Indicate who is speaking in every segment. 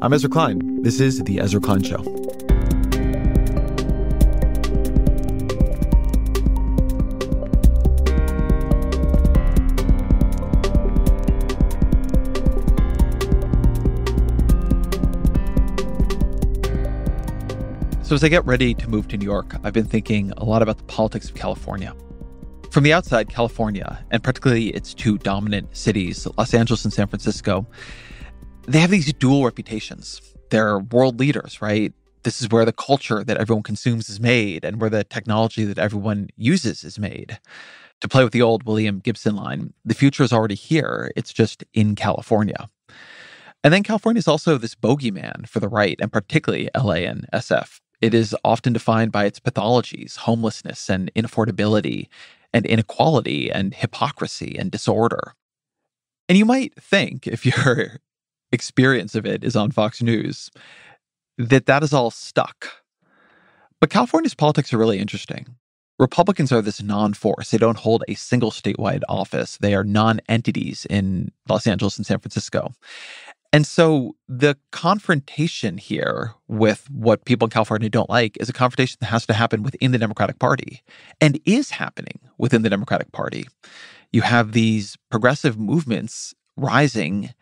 Speaker 1: I'm Ezra Klein. This is The Ezra Klein Show. So, as I get ready to move to New York, I've been thinking a lot about the politics of California. From the outside, California, and particularly its two dominant cities, Los Angeles and San Francisco, they have these dual reputations. They're world leaders, right? This is where the culture that everyone consumes is made and where the technology that everyone uses is made. To play with the old William Gibson line, the future is already here, it's just in California. And then California is also this bogeyman for the right, and particularly LA and SF. It is often defined by its pathologies, homelessness and inaffordability, and inequality and hypocrisy and disorder. And you might think, if your experience of it is on Fox News, that that is all stuck. But California's politics are really interesting. Republicans are this non force. They don't hold a single statewide office, they are non entities in Los Angeles and San Francisco. And so the confrontation here with what people in California don't like is a confrontation that has to happen within the Democratic Party and is happening within the Democratic Party. You have these progressive movements rising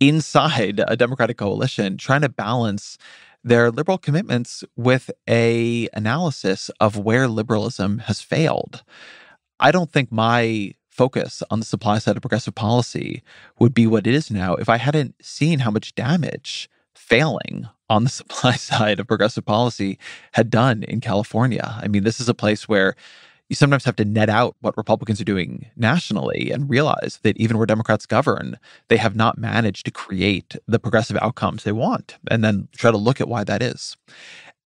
Speaker 1: inside a Democratic coalition trying to balance their liberal commitments with a analysis of where liberalism has failed. I don't think my focus on the supply side of progressive policy would be what it is now if I hadn't seen how much damage failing on the supply side of progressive policy had done in California. I mean, this is a place where you sometimes have to net out what Republicans are doing nationally and realize that even where Democrats govern, they have not managed to create the progressive outcomes they want, and then try to look at why that is.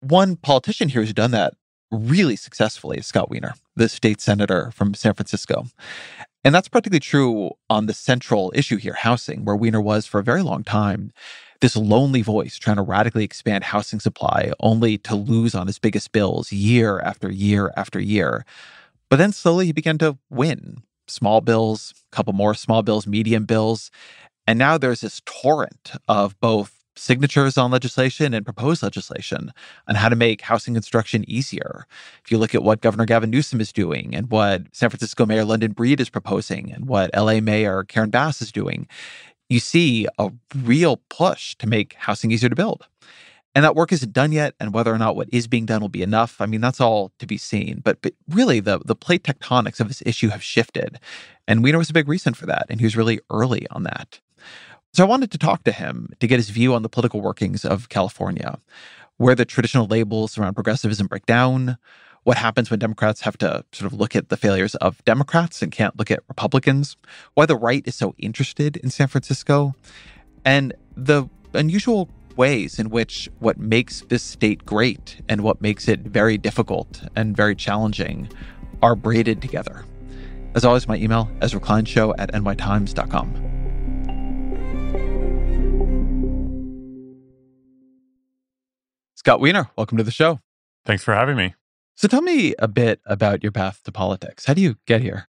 Speaker 1: One politician here who's done that really successfully is Scott Wiener, the state senator from San Francisco. And that's practically true on the central issue here, housing, where Wiener was for a very long time this lonely voice trying to radically expand housing supply, only to lose on his biggest bills year after year after year. But then slowly he began to win small bills, a couple more small bills, medium bills. And now there's this torrent of both signatures on legislation and proposed legislation on how to make housing construction easier. If you look at what Governor Gavin Newsom is doing and what San Francisco Mayor London Breed is proposing and what LA Mayor Karen Bass is doing, you see a real push to make housing easier to build. And that work isn't done yet, and whether or not what is being done will be enough, I mean, that's all to be seen. But, but really, the, the plate tectonics of this issue have shifted. And Wiener was a big reason for that. And he was really early on that. So I wanted to talk to him to get his view on the political workings of California, where the traditional labels around progressivism break down, what happens when Democrats have to sort of look at the failures of Democrats and can't look at Republicans, why the right is so interested in San Francisco, and the unusual ways in which what makes this state great and what makes it very difficult and very challenging are braided together. As always, my email, Ezra Klein Show at nytimes.com. Scott Wiener, welcome to the show.
Speaker 2: Thanks for having me.
Speaker 1: So tell me a bit about your path to politics. How do you get here?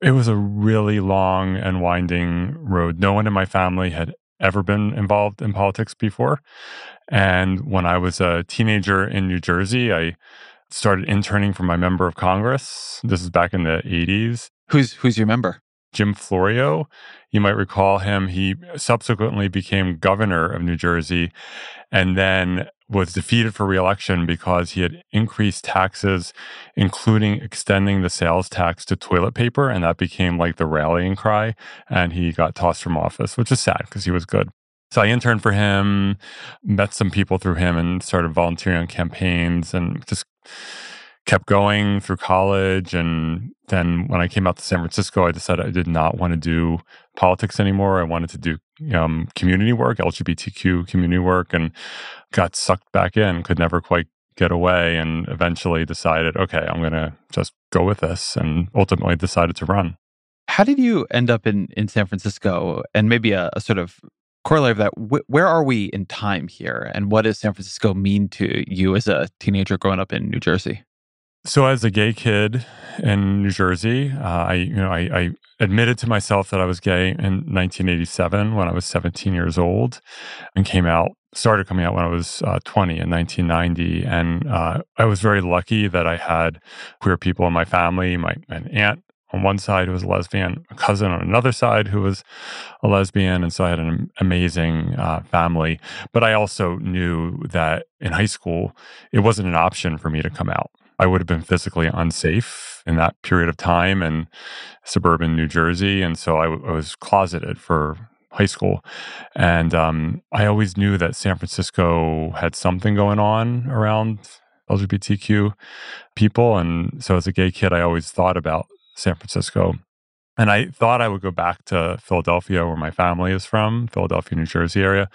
Speaker 2: It was a really long and winding road. No one in my family had ever been involved in politics before. And when I was a teenager in New Jersey, I started interning for my member of Congress. This is back in the 80s.
Speaker 1: Who's who's your member?
Speaker 2: Jim Florio. You might recall him. He subsequently became governor of New Jersey and then was defeated for reelection because he had increased taxes, including extending the sales tax to toilet paper. And that became like the rallying cry. And he got tossed from office, which is sad because he was good. So I interned for him, met some people through him, and started volunteering on campaigns and just kept going through college. And then when I came out to San Francisco, I decided I did not want to do politics anymore. I wanted to do um, community work, LGBTQ community work, and got sucked back in, could never quite get away, and eventually decided, okay, I'm going to just go with this, and ultimately decided to run.
Speaker 1: How did you end up in, in San Francisco? And maybe a, a sort of corollary of that, wh- where are we in time here? And what does San Francisco mean to you as a teenager growing up in New Jersey?
Speaker 2: So, as a gay kid in New Jersey, uh, I, you know, I, I, admitted to myself that I was gay in 1987 when I was 17 years old, and came out, started coming out when I was uh, 20 in 1990. And uh, I was very lucky that I had queer people in my family. My an aunt on one side who was a lesbian, a cousin on another side who was a lesbian. And so I had an amazing uh, family. But I also knew that in high school, it wasn't an option for me to come out. I would have been physically unsafe in that period of time in suburban New Jersey. And so I, w- I was closeted for high school. And um, I always knew that San Francisco had something going on around LGBTQ people. And so as a gay kid, I always thought about San Francisco. And I thought I would go back to Philadelphia, where my family is from, Philadelphia, New Jersey area.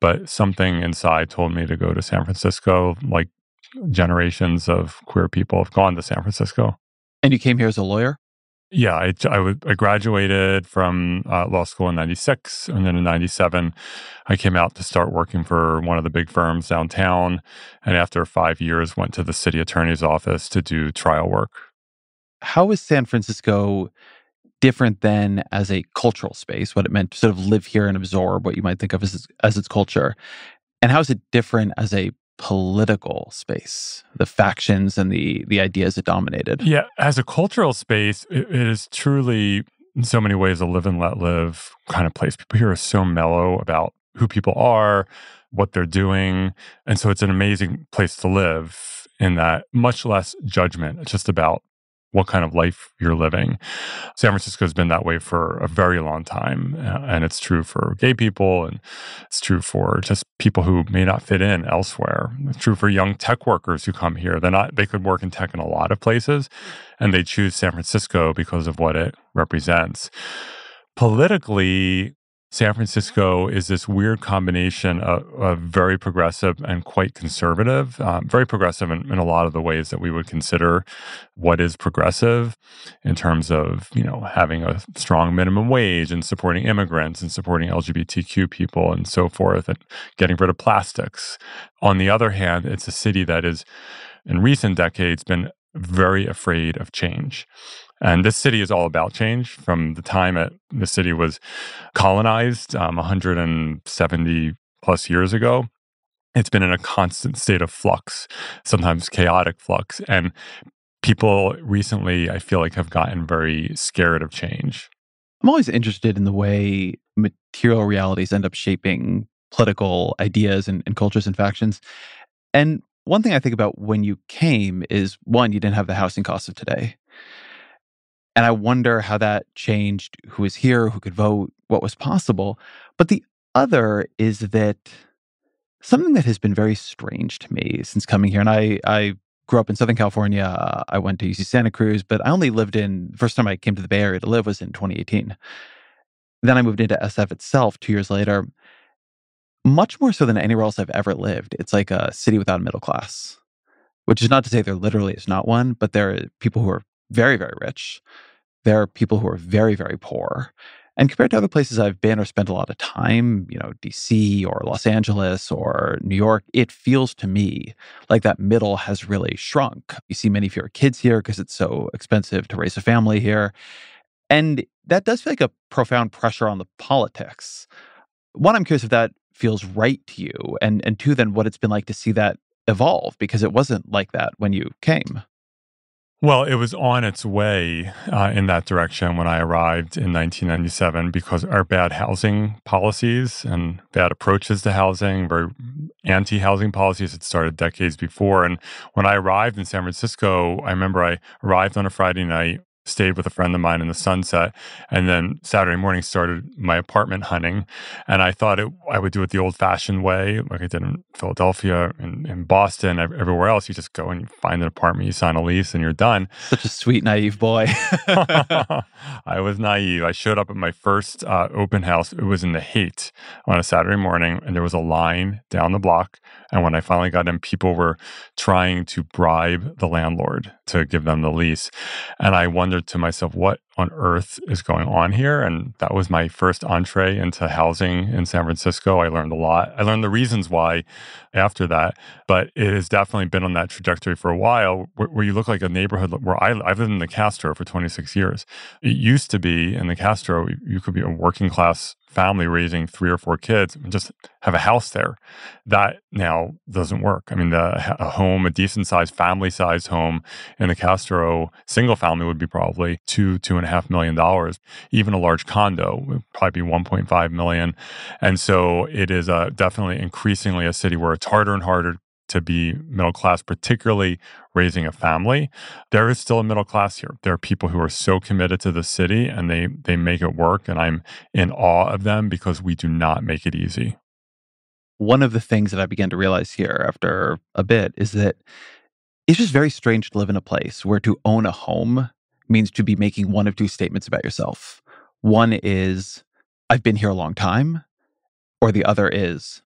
Speaker 2: But something inside told me to go to San Francisco. Like generations of queer people have gone to San Francisco.
Speaker 1: And you came here as a lawyer?
Speaker 2: Yeah, I, I, graduated from uh, law school in 96. And then in 97, I came out to start working for one of the big firms downtown. And after five years, went to the city attorney's office to do trial work
Speaker 1: how is San Francisco different than as a cultural space, what it meant to sort of live here and absorb what you might think of as, as its culture? And how is it different as a political space, the factions and the the ideas that dominated?
Speaker 2: Yeah, as a cultural space, it, it is truly in so many ways a live and let live kind of place. People here are so mellow about who people are, what they're doing. And so it's an amazing place to live in that much less judgment. Just about what kind of life you're living. San Francisco has been that way for a very long time. And it's true for gay people and it's true for just people who may not fit in elsewhere. It's true for young tech workers who come here. They're not, they could work in tech in a lot of places and they choose San Francisco because of what it represents. Politically, San Francisco is this weird combination of, of very progressive and quite conservative. Um, very progressive in, in, a lot of the ways that we would consider what is progressive, in terms of you know having a strong minimum wage and supporting immigrants and supporting LGBTQ people and so forth, and getting rid of plastics. On the other hand, it's a city that is, in recent decades, been very afraid of change. And this city is all about change from the time it, the city was colonized um, 170 plus years ago. It's been in a constant state of flux, sometimes chaotic flux. And people recently, I feel like, have gotten very scared of change.
Speaker 1: I'm always interested in the way material realities end up shaping political ideas and, and cultures and factions. And one thing I think about when you came is one, you didn't have the housing costs of today. And I wonder how that changed who was here, who could vote, what was possible. But the other is that something that has been very strange to me since coming here, and I, I grew up in Southern California. Uh, I went to UC Santa Cruz, but I only lived in, first time I came to the Bay Area to live was in 2018. Then I moved into SF itself two years later. Much more so than anywhere else I've ever lived. It's like a city without a middle class, which is not to say there literally is not one, but there are people who are very, very rich. There are people who are very, very poor. And compared to other places I've been or spent a lot of time, you know, DC or Los Angeles or New York, it feels to me like that middle has really shrunk. You see many fewer kids here because it's so expensive to raise a family here. And that does feel like a profound pressure on the politics. One, I'm curious if that feels right to you. And and two, then what it's been like to see that evolve because it wasn't like that when you came.
Speaker 2: Well, it was on its way uh, in that direction when I arrived in 1997 because our bad housing policies and bad approaches to housing, very anti housing policies had started decades before. And when I arrived in San Francisco, I remember I arrived on a Friday night stayed with a friend of mine in the sunset and then saturday morning started my apartment hunting and i thought it, i would do it the old fashioned way like i did in philadelphia and in boston everywhere else. You just go and you find an apartment you sign a lease and you're done.
Speaker 1: Such a sweet naive boy.
Speaker 2: I was naive. I showed up at my first uh, open house. It was in the haight on a saturday morning and there was a line down the block and when i finally got in people were trying to bribe the landlord to give them the lease. And i wondered to myself, what on earth is going on here. And that was my first entree into housing in San Francisco. I learned a lot. I learned the reasons why after that, but it has definitely been on that trajectory for a while where, where you look like a neighborhood where I, I've lived in the Castro for 26 years. It used to be in the Castro, you could be a working class family raising three or four kids and just have a house there. That now doesn't work. I mean, the, a home, a decent sized family sized home in the Castro single family would be probably two, two and a half million dollars. Even a large condo would probably be 1.5 million. And so it is a, definitely increasingly a city where it's harder and harder to be middle class, particularly raising a family. There is still a middle class here. There are people who are so committed to the city and they they make it work and I'm in awe of them because we do not make it easy.
Speaker 1: One of the things that I began to realize here after a bit is that it's just very strange to live in a place where to own a home means to be making one of two statements about yourself. One is I've been here a long time, or the other is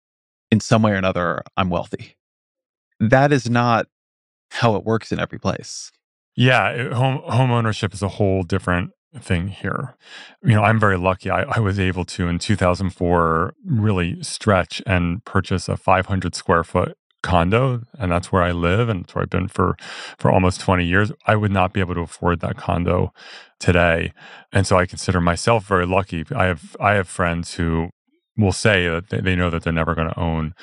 Speaker 1: in some way or another I'm wealthy that is not how it works in every place.
Speaker 2: Yeah, it, home home ownership is a whole different thing here. You know, I'm very lucky. I, I, was able to in 2004 really stretch and purchase a 500 square foot condo, and that's where I live, and that's where I've been for for almost 20 years. I would not be able to afford that condo today, and so I consider myself very lucky. I have I have friends who will say that they know that they're never going to own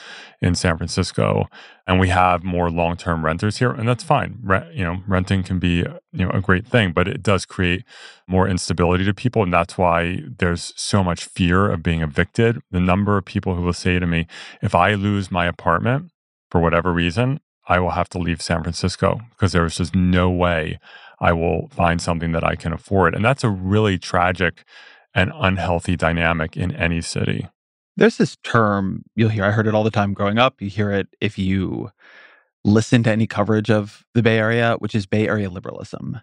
Speaker 2: in San Francisco, and we have more long-term renters here, and that's fine. Rent, you know, renting can be you know a great thing, but it does create more instability to people, and that's why there's so much fear of being evicted. The number of people who will say to me, "If I lose my apartment for whatever reason, I will have to leave San Francisco because there is just no way I will find something that I can afford," and that's a really tragic and unhealthy dynamic in any city.
Speaker 1: There's this term you'll hear. I heard it all the time growing up. You hear it if you listen to any coverage of the Bay Area, which is Bay Area liberalism.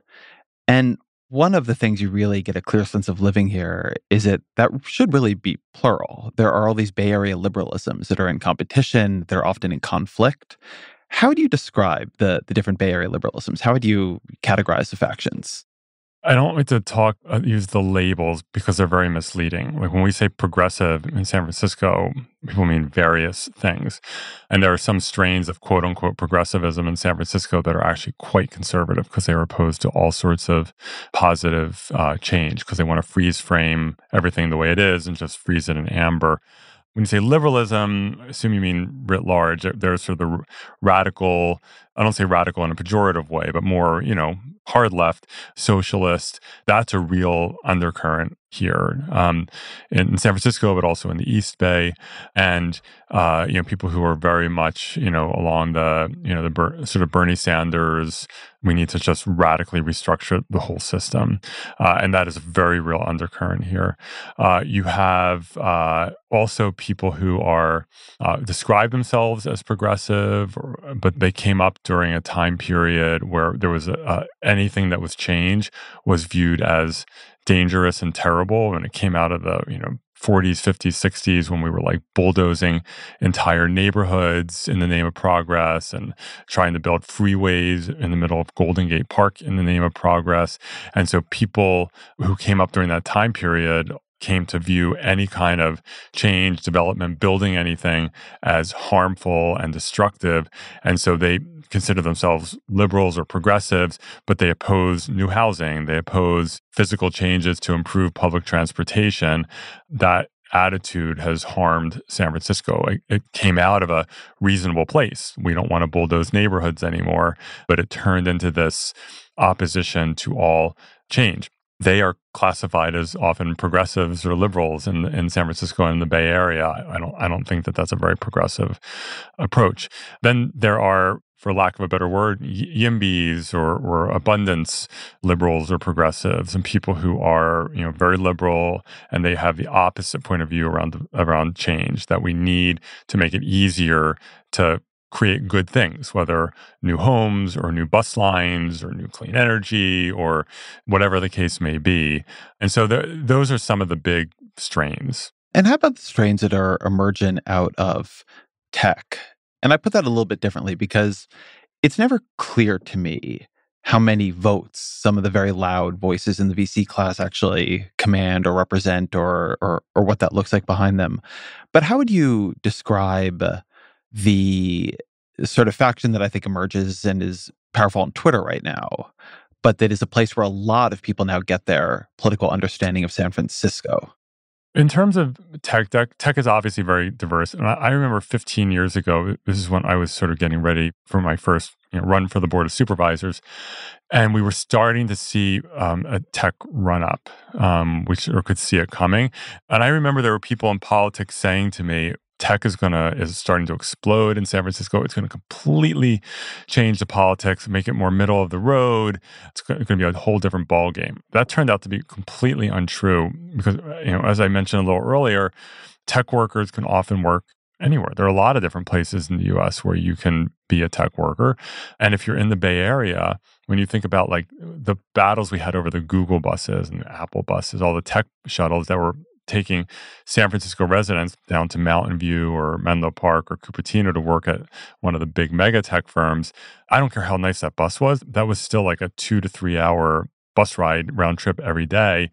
Speaker 1: And one of the things you really get a clear sense of living here is that that should really be plural. There are all these Bay Area liberalisms that are in competition, they're often in conflict. How would you describe the, the different Bay Area liberalisms? How would you categorize the factions?
Speaker 2: I don't like to talk uh, use the labels because they're very misleading. Like when we say progressive in San Francisco, people mean various things. And there are some strains of quote unquote progressivism in San Francisco that are actually quite conservative because they are opposed to all sorts of positive uh, change because they want to freeze frame everything the way it is and just freeze it in amber when you say liberalism, I assume you mean writ large. There's sort of the radical, I don't say radical in a pejorative way, but more, you know, hard left, socialist. That's a real undercurrent here um, in San Francisco, but also in the East Bay, and uh, you know people who are very much you know along the you know the Ber- sort of Bernie Sanders. We need to just radically restructure the whole system, uh, and that is a very real undercurrent here. Uh, you have uh, also people who are uh, describe themselves as progressive, or, but they came up during a time period where there was a, anything that was change was viewed as dangerous and terrible when it came out of the you know 40s 50s 60s when we were like bulldozing entire neighborhoods in the name of progress and trying to build freeways in the middle of golden gate park in the name of progress. And so people who came up during that time period came to view any kind of change, development, building anything as harmful and destructive. And so they consider themselves liberals or progressives, but they oppose new housing, they oppose physical changes to improve public transportation. That attitude has harmed San Francisco. It, it, came out of a reasonable place. We don't want to bulldoze neighborhoods anymore, but it turned into this opposition to all change they are classified as often progressives or liberals in in San Francisco and the Bay Area. I don't I don't think that that's a very progressive approach. Then there are for lack of a better word, YIMBYs or, or abundance liberals or progressives, and people who are you know very liberal and they have the opposite point of view around around change that we need to make it easier to create good things, whether new homes or new bus lines or new clean energy or whatever the case may be. And so those are some of the big strains.
Speaker 1: And how about the strains that are emergent out of tech? And I put that a little bit differently because it's never clear to me how many votes some of the very loud voices in the VC class actually command or represent or, or, or what that looks like behind them. But how would you describe the sort of faction that I think emerges and is powerful on Twitter right now, but that is a place where a lot of people now get their political understanding of San Francisco?
Speaker 2: In terms of tech, tech, tech is obviously very diverse. And I, I, remember 15 years ago, this is when I was sort of getting ready for my first you know, run for the board of supervisors. And we were starting to see um, a tech run up, um, which or could see it coming. And I remember there were people in politics saying to me, tech is going to is starting to explode in San Francisco. It's going to completely change the politics, make it more middle of the road. It's going to be a whole different ball game. That turned out to be completely untrue because you know, as I mentioned a little earlier, tech workers can often work anywhere. There are a lot of different places in the US where you can be a tech worker. And if you're in the Bay Area, when you think about like the battles we had over the Google buses and the Apple buses, all the tech shuttles that were taking San Francisco residents down to Mountain View or Menlo Park or Cupertino to work at one of the big mega tech firms. I don't care how nice that bus was, that was still like a two to three hour bus ride round trip every day.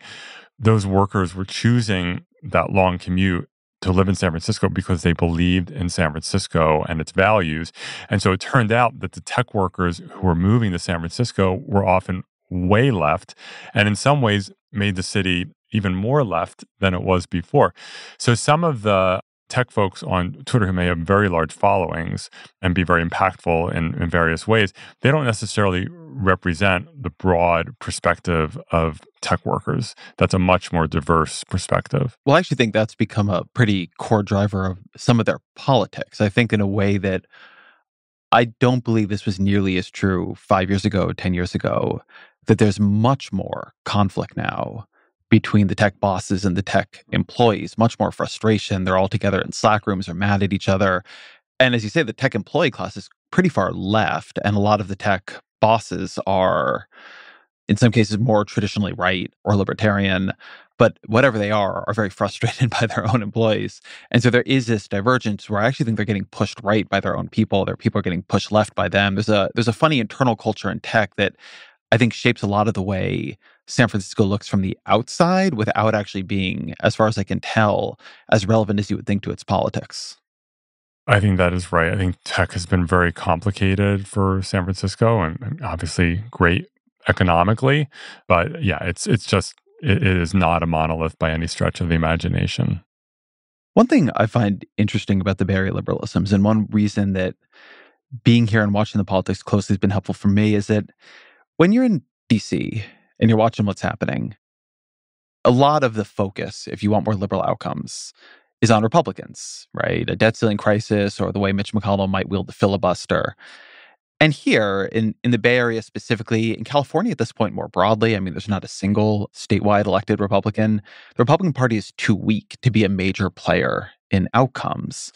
Speaker 2: Those workers were choosing that long commute to live in San Francisco because they believed in San Francisco and its values. And so it turned out that the tech workers who were moving to San Francisco were often way left and in some ways made the city even more left than it was before. So some of the tech folks on Twitter who may have very large followings and be very impactful in, in various ways, they don't necessarily represent the broad perspective of tech workers. That's a much more diverse perspective.
Speaker 1: Well, I actually think that's become a pretty core driver of some of their politics. I think in a way that I don't believe this was nearly as true five years ago, 10 years ago, that there's much more conflict now between the tech bosses and the tech employees, much more frustration. They're all together in Slack rooms or mad at each other. And as you say, the tech employee class is pretty far left. And a lot of the tech bosses are, in some cases, more traditionally right or libertarian. But whatever they are, are very frustrated by their own employees. And so there is this divergence where I actually think they're getting pushed right by their own people. Their people are getting pushed left by them. There's a there's a funny internal culture in tech that I think shapes a lot of the way San Francisco looks from the outside without actually being, as far as I can tell, as relevant as you would think to its politics.
Speaker 2: I think that is right. I think tech has been very complicated for San Francisco and obviously great economically, but yeah, it's it's just it, it is not a monolith by any stretch of the imagination.
Speaker 1: One thing I find interesting about the Bay Area liberalisms, and one reason that being here and watching the politics closely has been helpful for me, is that when you're in DC and you're watching what's happening, a lot of the focus, if you want more liberal outcomes, is on Republicans, right? A debt ceiling crisis or the way Mitch McConnell might wield the filibuster. And here in, in the Bay Area specifically, in California at this point more broadly, I mean, there's not a single statewide elected Republican. The Republican Party is too weak to be a major player in outcomes.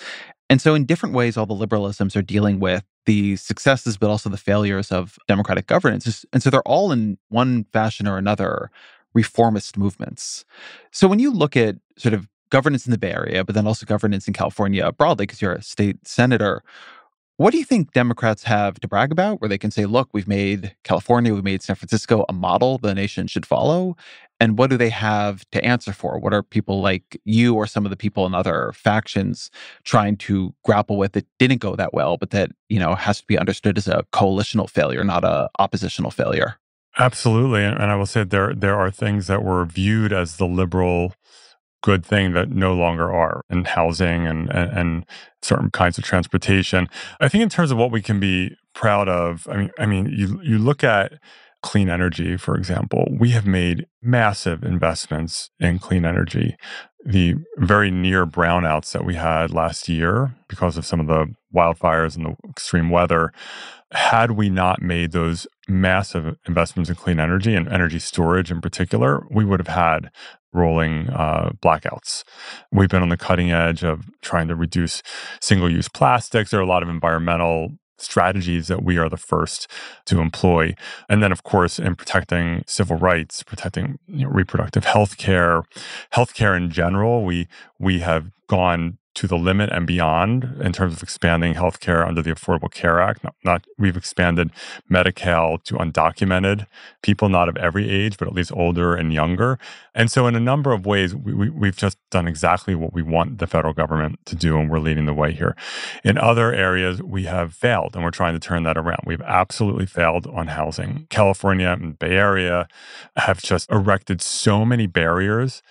Speaker 1: And so, in different ways, all the liberalisms are dealing with the successes, but also the failures of democratic governance. And so, they're all in one fashion or another reformist movements. So, when you look at sort of governance in the Bay Area, but then also governance in California broadly, because you're a state senator, what do you think Democrats have to brag about where they can say, look, we've made California, we've made San Francisco a model the nation should follow? And what do they have to answer for? What are people like you or some of the people in other factions trying to grapple with that didn't go that well, but that, you know, has to be understood as a coalitional failure, not a oppositional failure?
Speaker 2: Absolutely. And I will say there there are things that were viewed as the liberal good thing that no longer are in housing and, and, and certain kinds of transportation. I think in terms of what we can be proud of, I mean, I mean, you you look at clean energy, for example, we have made massive investments in clean energy. The very near brownouts that we had last year because of some of the wildfires and the extreme weather, had we not made those massive investments in clean energy and energy storage in particular, we would have had rolling uh, blackouts. We've been on the cutting edge of trying to reduce single use plastics. There are a lot of environmental strategies that we are the first to employ. And then, of course, in protecting civil rights, protecting you know, reproductive health care, in general, we we have gone to the limit and beyond in terms of expanding healthcare under the Affordable Care Act. Not, not we've expanded Medi-Cal to undocumented people, not of every age, but at least older and younger. And so, in a number of ways, we, we, we've just done exactly what we want the federal government to do, and we're leading the way here. In other areas, we have failed, and we're trying to turn that around. We've absolutely failed on housing. California and Bay Area have just erected so many barriers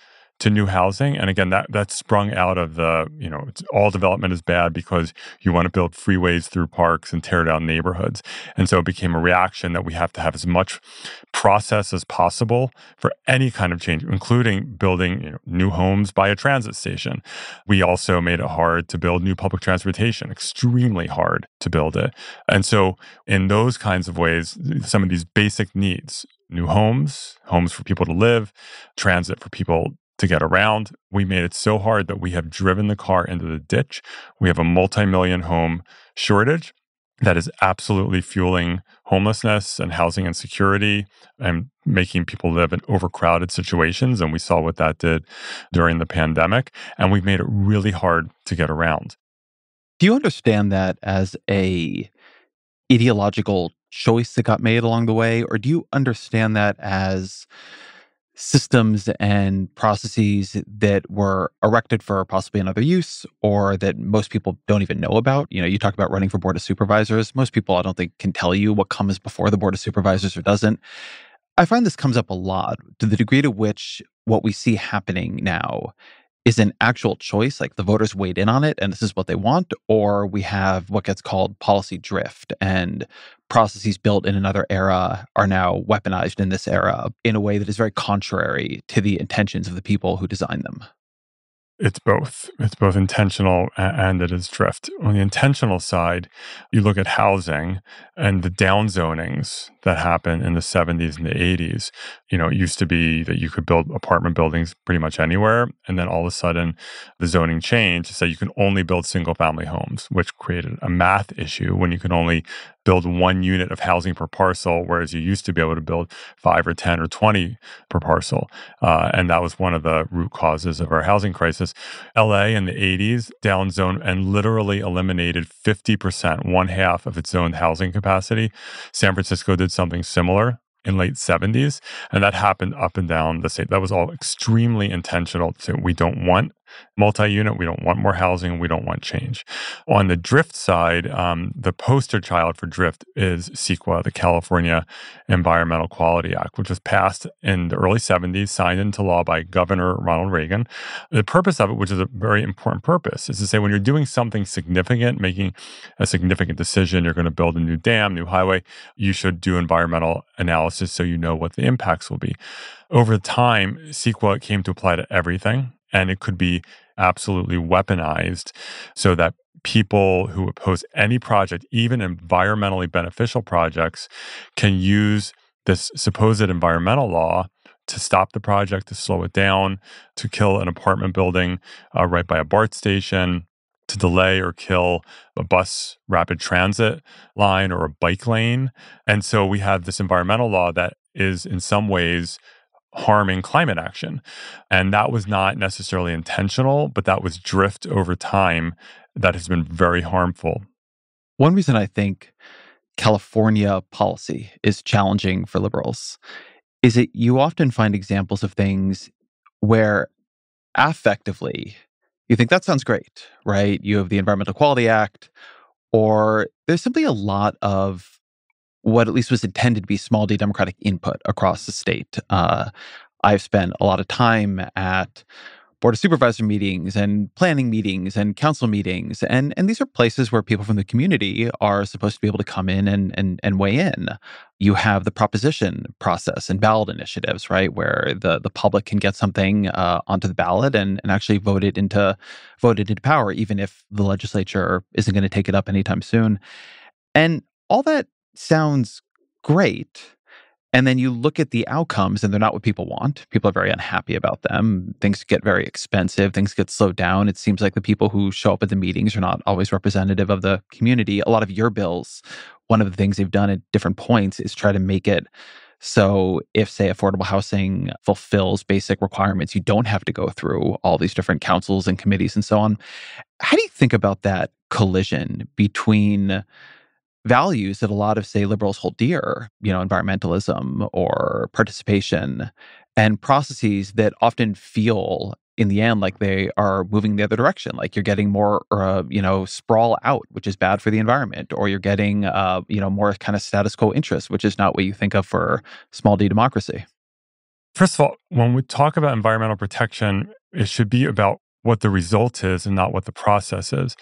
Speaker 2: to new housing. And again, that that's sprung out of the, you know, all development is bad because you want to build freeways through parks and tear down neighborhoods. And so it became a reaction that we have to have as much process as possible for any kind of change, including building you know, new homes by a transit station. We also made it hard to build new public transportation, extremely hard to build it. And so in those kinds of ways, some of these basic needs new homes, homes for people to live, transit for people to get around. We made it so hard that we have driven the car into the ditch. We have a multi million home shortage that is absolutely fueling homelessness and housing insecurity and making people live in overcrowded situations. And we saw what that did during the pandemic. And we've made it really hard to get around.
Speaker 1: Do you understand that as a ideological choice that got made along the way? Or do you understand that as systems and processes that were erected for possibly another use or that most people don't even know about. You know, you talk about running for board of supervisors. Most people, I don't think, can tell you what comes before the board of supervisors or doesn't. I find this comes up a lot to the degree to which what we see happening now is an actual choice, like the voters weighed in on it and this is what they want, or we have what gets called policy drift and processes built in another era are now weaponized in this era in a way that is very contrary to the intentions of the people who designed them.
Speaker 2: It's both. It's both intentional and it is drift. On the intentional side, you look at housing and the downzonings that happened in the 70s and the 80s. You know, it used to be that you could build apartment buildings pretty much anywhere. And then all of a sudden, the zoning changed to say you can only build single family homes, which created a math issue when you can only build one unit of housing per parcel, whereas you used to be able to build five or 10 or 20 per parcel. Uh, and that was one of the root causes of our housing crisis. LA in the 80s downzoned and literally eliminated 50%, one half of its own housing capacity. San Francisco did something similar in late 70s and that happened up and down the state. That was all extremely intentional so we don't want multi-unit we don't want more housing we don't want change. On the drift side um, the poster child for drift is ceqa the california environmental quality act which was passed in the early 70s signed into law by governor ronald reagan. The purpose of it which is a very important purpose is to say when you're doing something significant making a significant decision you're going to build a new dam new highway you should do environmental analysis so you know what the impacts will be. Over time ceqa came to apply to everything and it could be absolutely weaponized so that people who oppose any project, even environmentally beneficial projects, can use this supposed environmental law to stop the project, to slow it down, to kill an apartment building uh, right by a BART station, to delay or kill a bus rapid transit line or a bike lane. And so we have this environmental law that is in some ways harming climate action. And that was not necessarily intentional, but that was drift over time that has been very harmful.
Speaker 1: One reason I think California policy is challenging for liberals is that you often find examples of things where affectively you think that sounds great, right? You have the Environmental Quality Act, or there's simply a lot of what at least was intended to be small d democratic input across the state. Uh, I've spent a lot of time at board of supervisor meetings and planning meetings and council meetings and and these are places where people from the community are supposed to be able to come in and and, and weigh in you have the proposition process and ballot initiatives right where the the public can get something uh, onto the ballot and, and actually vote it into voted into power even if the legislature isn't going to take it up anytime soon and all that sounds great. And then you look at the outcomes and they're not what people want. People are very unhappy about them. Things get very expensive. Things get slowed down. It seems like the people who show up at the meetings are not always representative of the community. A lot of your bills, one of the things they've done at different points is try to make it So, if, say, affordable housing fulfills basic requirements, you don't have to go through all these different councils and committees and so on. How do you think about that collision between values that a lot of, say, liberals hold dear, you know, environmentalism or participation, and processes that often feel in the end like they are moving the other direction like you're getting more uh, you know sprawl out which is bad for the environment or you're getting uh, you know more kind of status quo interest which is not what you think of for small d democracy.
Speaker 2: First of all when we talk about environmental protection it should be about what the result is and not what the process is.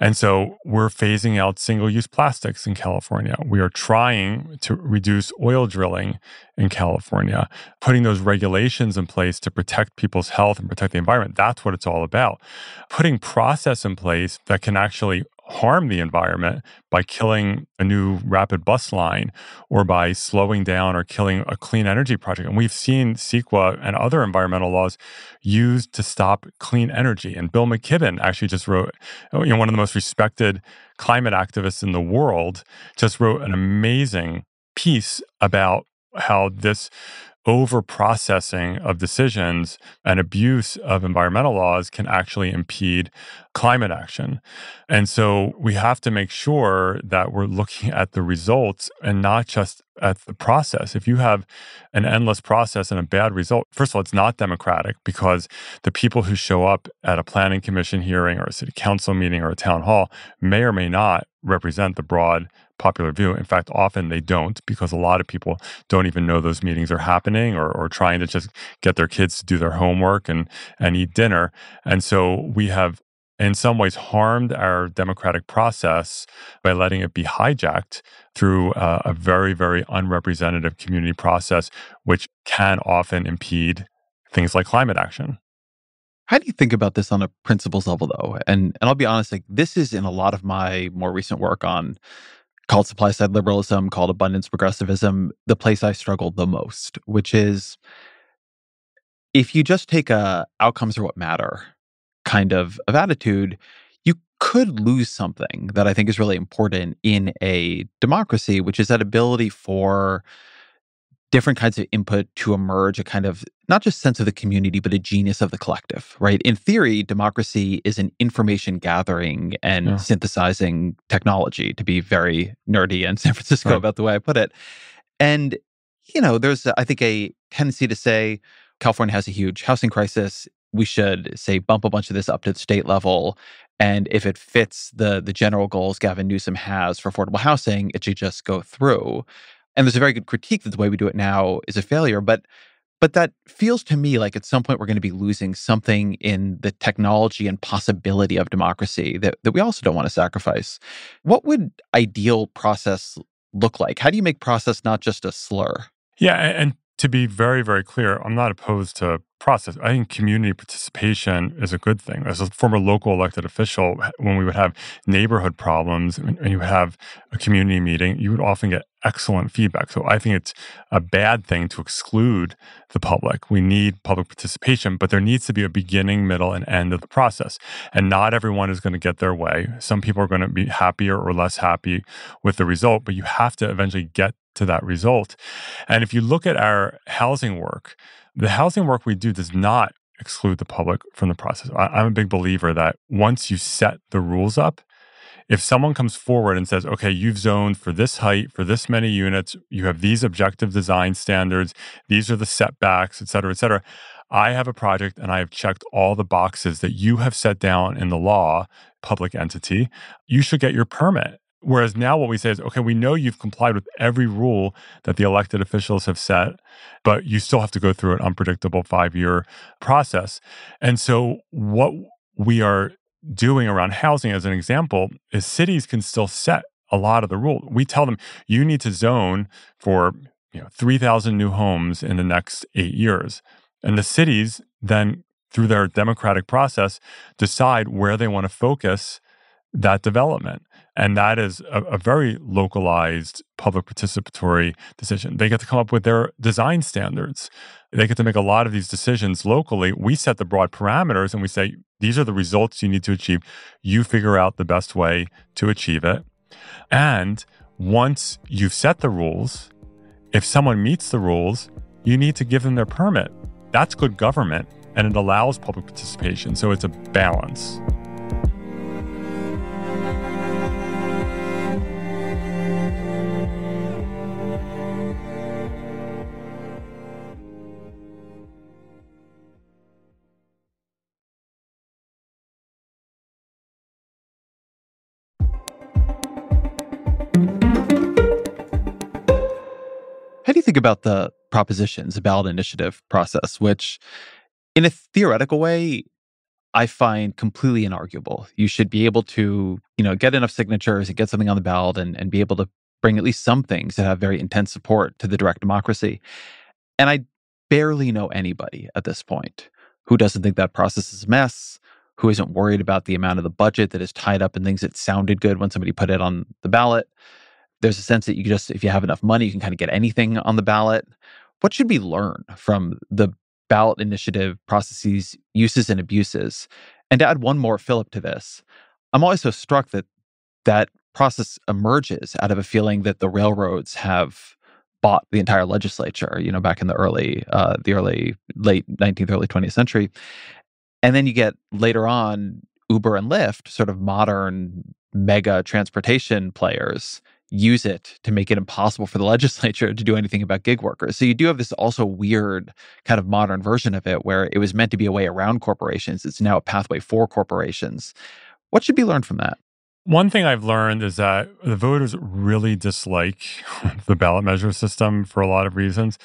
Speaker 2: And so we're phasing out single use plastics in California. We are trying to reduce oil drilling in California, putting those regulations in place to protect people's health and protect the environment. That's what it's all about. Putting process in place that can actually harm the environment by killing a new rapid bus line or by slowing down or killing a clean energy project. And we've seen CEQA and other environmental laws used to stop clean energy. And Bill McKibben actually just wrote, oh, you know, one of the most respected climate activists in the world, just wrote an amazing piece about how this over processing of decisions and abuse of environmental laws can actually impede climate action. And so we have to make sure that we're looking at the results and not just at the process. If you have an endless process and a bad result, first of all, it's not democratic because the people who show up at a planning commission hearing or a city council meeting or a town hall may or may not represent the broad popular view. In fact, often they don't because a lot of people don't even know those meetings are happening or, or trying to just get their kids to do their homework and, and eat dinner. And so we have in some ways harmed our democratic process by letting it be hijacked through uh, a very, very unrepresentative community process, which can often impede things like climate action.
Speaker 1: How do you think about this on a principles level, though? And and I'll be honest, like this is in a lot of my more recent work on called supply side liberalism, called abundance progressivism, the place I struggled the most, which is if you just take a outcomes are what matter kind of, of attitude, you could lose something that I think is really important in a democracy, which is that ability for different kinds of input to emerge a kind of not just sense of the community, but a genius of the collective, right? In theory, democracy is an information gathering and yeah. synthesizing technology, to be very nerdy and San Francisco right. about the way I put it. And, you know, there's, uh, I think, a tendency to say California has a huge housing crisis. We should say bump a bunch of this up to the state level. And if it fits the the general goals Gavin Newsom has for affordable housing, it should just go through. And there's a very good critique that the way we do it now is a failure. But but that feels to me like at some point we're going to be losing something in the technology and possibility of democracy that, that we also don't want to sacrifice. What would ideal process look like? How do you make process not just a slur?
Speaker 2: Yeah, and to be very, very clear, I'm not opposed to process. I think community participation is a good thing. As a former local elected official, when we would have neighborhood problems and you have a community meeting, you would often get excellent feedback. So I think it's a bad thing to exclude the public. We need public participation, but there needs to be a beginning, middle, and end of the process. And not everyone is going to get their way. Some people are going to be happier or less happy with the result, but you have to eventually get to that result. And if you look at our housing work, the housing work we do does not exclude the public from the process. I, am a big believer that once you set the rules up, if someone comes forward and says, okay, you've zoned for this height, for this many units, you have these objective design standards, these are the setbacks, et cetera, et cetera. I have a project and I have checked all the boxes that you have set down in the law, public entity. You should get your permit. Whereas now what we say is, okay, we know you've complied with every rule that the elected officials have set, but you still have to go through an unpredictable five year process. And so what we are doing around housing, as an example, is cities can still set a lot of the rules. We tell them you need to zone for you know 3,000 new homes in the next eight years. And the cities then, through their democratic process, decide where they want to focus that development. And that is a, a, very localized public participatory decision. They get to come up with their design standards. They get to make a lot of these decisions locally. We set the broad parameters and we say, these are the results you need to achieve. You figure out the best way to achieve it. And once you've set the rules, if someone meets the rules, you need to give them their permit. That's good government and it allows public participation. So it's a balance.
Speaker 1: About the propositions, the ballot initiative process, which in a theoretical way, I find completely inarguable. You should be able to, you know, get enough signatures and get something on the ballot and, and be able to bring at least some things that have very intense support to the direct democracy. And I barely know anybody at this point who doesn't think that process is a mess, who isn't worried about the amount of the budget that is tied up in things that sounded good when somebody put it on the ballot there's a sense that you just, if you have enough money, you can kind of get anything on the ballot. What should we learn from the ballot initiative processes, uses, and abuses? And to add one more fillip to this, I'm always so struck that that process emerges out of a feeling that the railroads have bought the entire legislature. You know, back in the early, uh, the early late 19th, early 20th century, and then you get later on Uber and Lyft, sort of modern mega transportation players use it to make it impossible for the legislature to do anything about gig workers. So you do have this also weird kind of modern version of it where it was meant to be a way around corporations. It's now a pathway for corporations. What should be learned from that?
Speaker 2: One thing I've learned is that the voters really dislike the ballot measure system for a lot of reasons.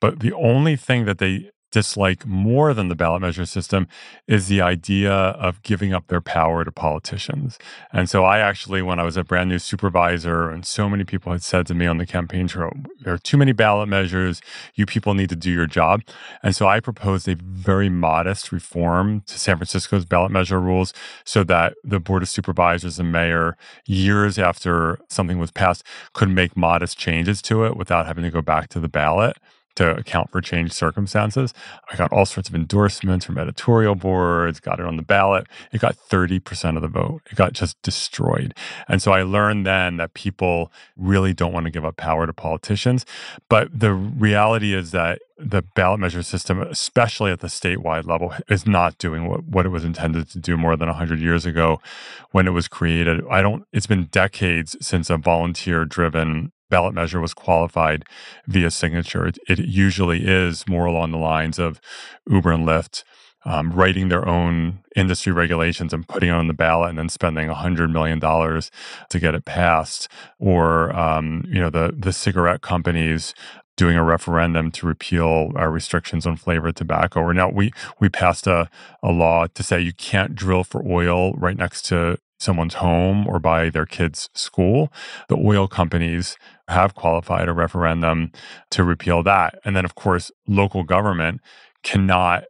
Speaker 2: But the only thing that they dislike more than the ballot measure system is the idea of giving up their power to politicians. And so I actually, when I was a brand new supervisor, and so many people had said to me on the campaign trail, there are too many ballot measures. You people need to do your job. And so I proposed a very modest reform to San Francisco's ballot measure rules so that the Board of Supervisors and mayor, years after something was passed, could make modest changes to it without having to go back to the ballot to account for changed circumstances. I got all sorts of endorsements from editorial boards, got it on the ballot. It got 30% of the vote. It got just destroyed. And so I learned then that people really don't want to give up power to politicians. But the reality is that the ballot measure system, especially at the statewide level, is not doing what, what it was intended to do more than 100 years ago when it was created. I don't, it's been decades since a volunteer driven ballot measure was qualified via signature. It, it usually is more along the lines of Uber and Lyft. Um, writing their own industry regulations and putting it on the ballot and then spending $100 million to get it passed or um, you know the the cigarette companies doing a referendum to repeal our restrictions on flavored tobacco. Or now we we passed a, a law to say you can't drill for oil right next to someone's home or by their kid's school. The oil companies have qualified a referendum to repeal that. And then, of course, local government cannot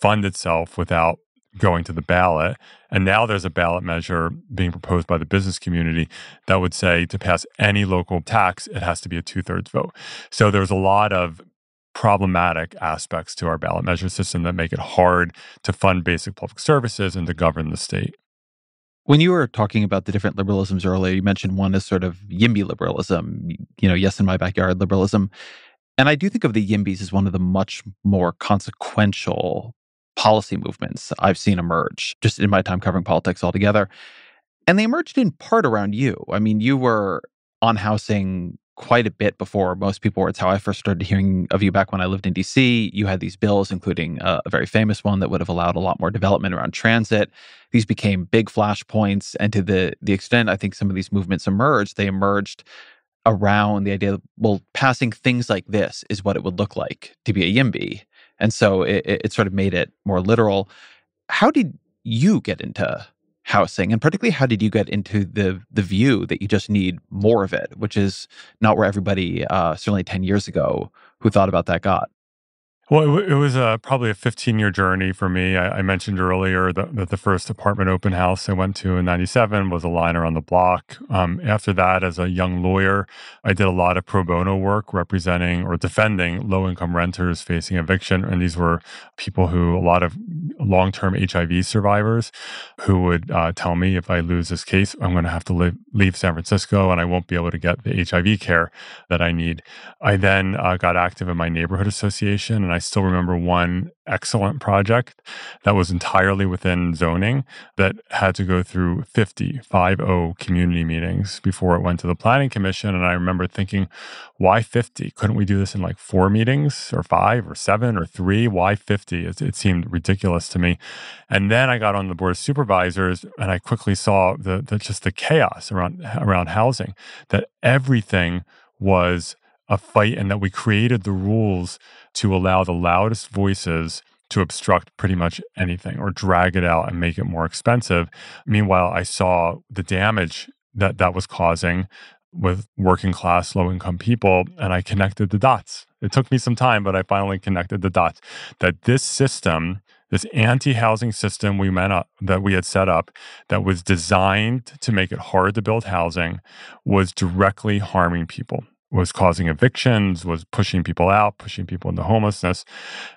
Speaker 2: fund itself without going to the ballot. And now there's a ballot measure being proposed by the business community that would say to pass any local tax, it has to be a two thirds vote. So there's a lot of problematic aspects to our ballot measure system that make it hard to fund basic public services and to govern the state.
Speaker 1: When you were talking about the different liberalisms earlier, you mentioned one as sort of YIMBY liberalism, you know, yes in my backyard liberalism. And I do think of the YIMBYs as one of the much more consequential policy movements I've seen emerge just in my time covering politics altogether. And they emerged in part around you. I mean, you were on housing quite a bit before most people were. It's how I first started hearing of you back when I lived in DC. You had these bills, including uh, a very famous one that would have allowed a lot more development around transit. These became big flashpoints, and to the the extent I think some of these movements emerged, they emerged around the idea that well, passing things like this is what it would look like to be a YIMBY, and so it, it sort of made it more literal. How did you get into housing and particularly how did you get into the the view that you just need more of it which is not where everybody uh, certainly 10 years ago who thought about that got
Speaker 2: Well, it, it was uh, probably a 15 year journey for me. I, I mentioned earlier that, that, the first apartment open house I went to in 97 was a line around the block. Um, after that, as a young lawyer, I did a lot of pro bono work representing or defending low income renters facing eviction. And these were people who, a lot of long term HIV survivors, who would uh, tell me if I lose this case, I'm going to have to leave San Francisco and I won't be able to get the HIV care that I need. I then uh, got active in my neighborhood association and I I still remember one excellent project that was entirely within zoning that had to go through 50, 50 community meetings before it went to the planning commission. And I remember thinking, why 50? Couldn't we do this in like four meetings or five or seven or three? Why 50? It, it seemed ridiculous to me. And then I got on the board of supervisors and I quickly saw the, the just the chaos around around housing, that everything was a fight and that we created the rules to allow the loudest voices to obstruct pretty much anything or drag it out and make it more expensive. Meanwhile, I saw the damage that that was causing with working class, low income people, and I connected the dots. It took me some time, but I finally connected the dots that this system, this anti housing system we met up, that we had set up, that was designed to make it hard to build housing, was directly harming people was causing evictions, was pushing people out, pushing people into homelessness.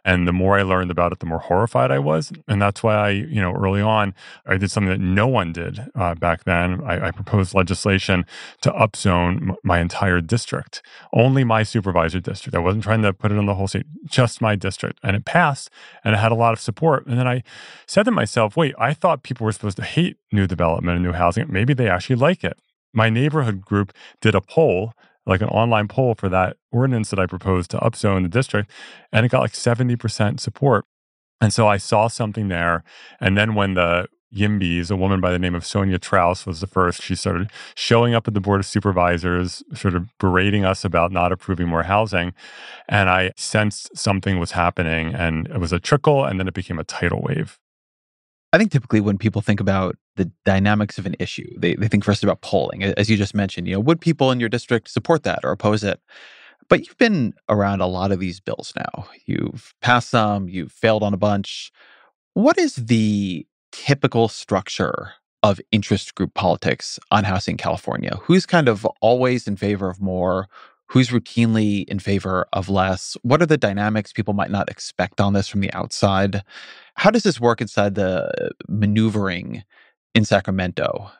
Speaker 2: And the more I learned about it, the more horrified I was. And that's why I, you know, early on, I did something that no one did uh, back then. I, I, proposed legislation to upzone m- my entire district, only my supervisor district. I wasn't trying to put it on the whole state, just my district. And it passed and it had a lot of support. And then I said to myself, wait, I thought people were supposed to hate new development and new housing. Maybe they actually like it my neighborhood group did a poll like an online poll for that ordinance that I proposed to upzone the district, and it got like 70% support. And so I saw something there. And then when the YIMBYs, a woman by the name of Sonja Trauss was the first. She started showing up at the board of supervisors, sort of berating us about not approving more housing. And I sensed something was happening, and it was a trickle, and then it became a tidal wave.
Speaker 1: I think typically when people think about the dynamics of an issue, they, they think first about polling. As you just mentioned, you know, would people in your district support that or oppose it? But you've been around a lot of these bills now. You've passed some, you've failed on a bunch. What is the typical structure of interest group politics on housing California? Who's kind of always in favor of more? Who's routinely in favor of less? What are the dynamics people might not expect on this from the outside? How does this work inside the uh, maneuvering in Sacramento?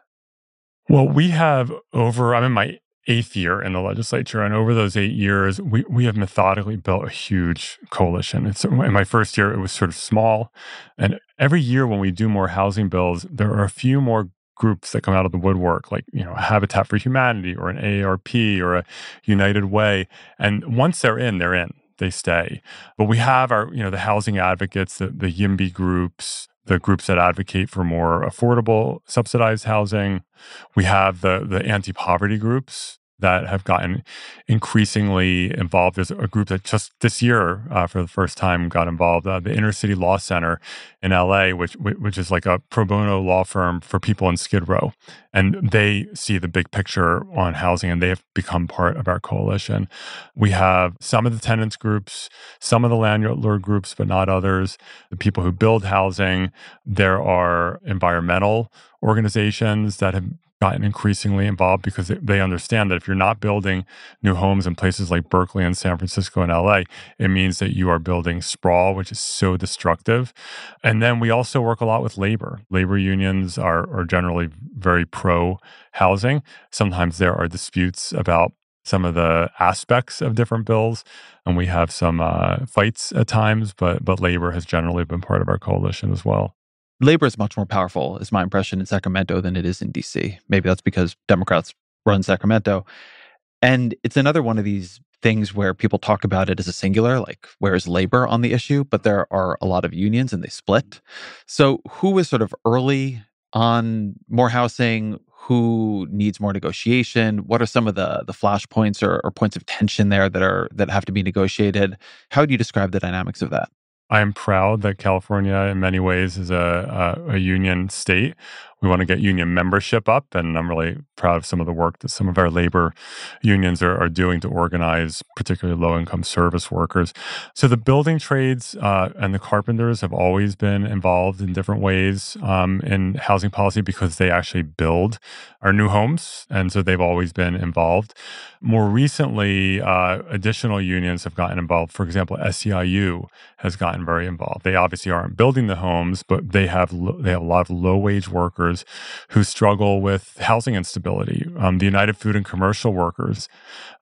Speaker 2: Well, we have over, I'm in my eighth year in the legislature. And over those eight years, we, we have methodically built a huge coalition. It's, in my first year, it was sort of small. And every year when we do more housing bills, there are a few more groups that come out of the woodwork, like, you know, Habitat for Humanity or an AARP or a United Way. And once they're in, they're in they stay. But we have our, you know, the housing advocates, the, the YIMBY groups, the groups that advocate for more affordable subsidized housing. We have the the anti-poverty groups that have gotten increasingly involved. There's a group that just this year, uh, for the first time, got involved. Uh, the Inner City Law Center in LA, which which is like a pro bono law firm for people in Skid Row, and they see the big picture on housing, and they have become part of our coalition. We have some of the tenants groups, some of the landlord groups, but not others. The people who build housing. There are environmental organizations that have gotten increasingly involved because they understand that if you're not building new homes in places like Berkeley and San Francisco and LA, it means that you are building sprawl, which is so destructive. And then we also work a lot with labor. Labor unions are, are generally very pro housing. Sometimes there are disputes about some of the aspects of different bills, and we have some uh, fights at times. But but labor has generally been part of our coalition as well
Speaker 1: labor is much more powerful, is my impression, in Sacramento than it is in DC. Maybe that's because Democrats run Sacramento. And it's another one of these things where people talk about it as a singular, like where is labor on the issue, but there are a lot of unions and they split. So who is sort of early on more housing? Who needs more negotiation? What are some of the the flashpoints or, or points of tension there that are that have to be negotiated? How do you describe the dynamics of that?
Speaker 2: I am proud that California, in many ways, is a, a, a, union state. We want to get union membership up. And I'm really proud of some of the work that some of our labor unions are, are doing to organize, particularly low income service workers. So the building trades uh, and the carpenters have always been involved in different ways um, in housing policy because they actually build our new homes. And so they've always been involved. More recently, uh, additional unions have gotten involved. For example, SEIU has gotten very involved. They obviously aren't building the homes, but they have they have a lot of low wage workers who struggle with housing instability. Um, the United Food and Commercial Workers,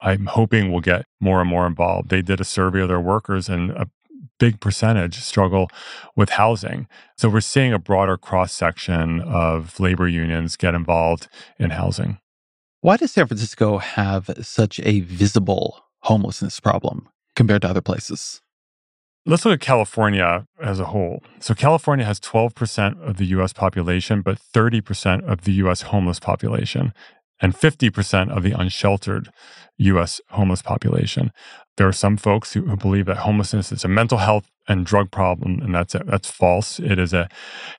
Speaker 2: I'm hoping, will get more and more involved. They did a survey of their workers, and a big percentage struggle with housing. So we're seeing a broader cross section of labor unions get involved in housing.
Speaker 1: Why does San Francisco have such a visible homelessness problem compared to other places?
Speaker 2: Let's look at California as a whole. So, California has 12% of the US population, but 30% of the US homeless population, and 50% of the unsheltered US homeless population. There are some folks who, who believe that homelessness is a mental health and drug problem, and that's, that's false. It is a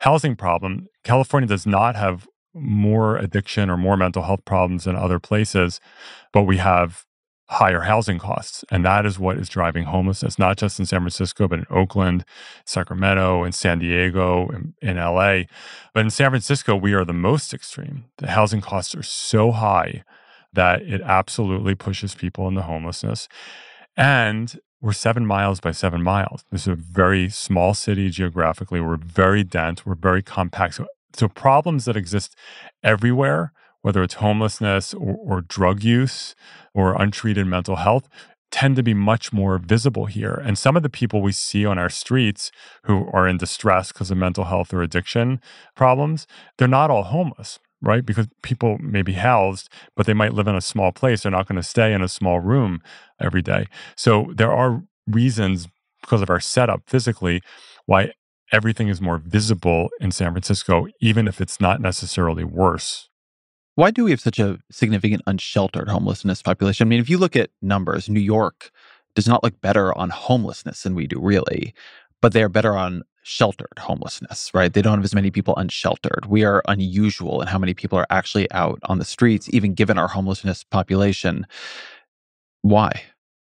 Speaker 2: housing problem. California does not have more addiction or more mental health problems than other places, but we have higher housing costs. And that is what is driving homelessness, not just in San Francisco, but in Oakland, Sacramento, and San Diego, and in LA. But in San Francisco, we are the most extreme. The housing costs are so high that it absolutely pushes people into homelessness. And we're seven miles by seven miles. This is a very small city geographically. We're very dense. We're very compact. So, so problems that exist everywhere whether it's homelessness or, or drug use or untreated mental health, tend to be much more visible here. And some of the people we see on our streets who are in distress because of mental health or addiction problems, they're not all homeless, right? Because people may be housed, but they might live in a small place. They're not going to stay in a small room every day. So there are reasons because of our setup physically why everything is more visible in San Francisco, even if it's not necessarily worse.
Speaker 1: Why do we have such a significant unsheltered homelessness population? I mean, if you look at numbers, New York does not look better on homelessness than we do, really, but they are better on sheltered homelessness, right? They don't have as many people unsheltered. We are unusual in how many people are actually out on the streets, even given our homelessness population. Why?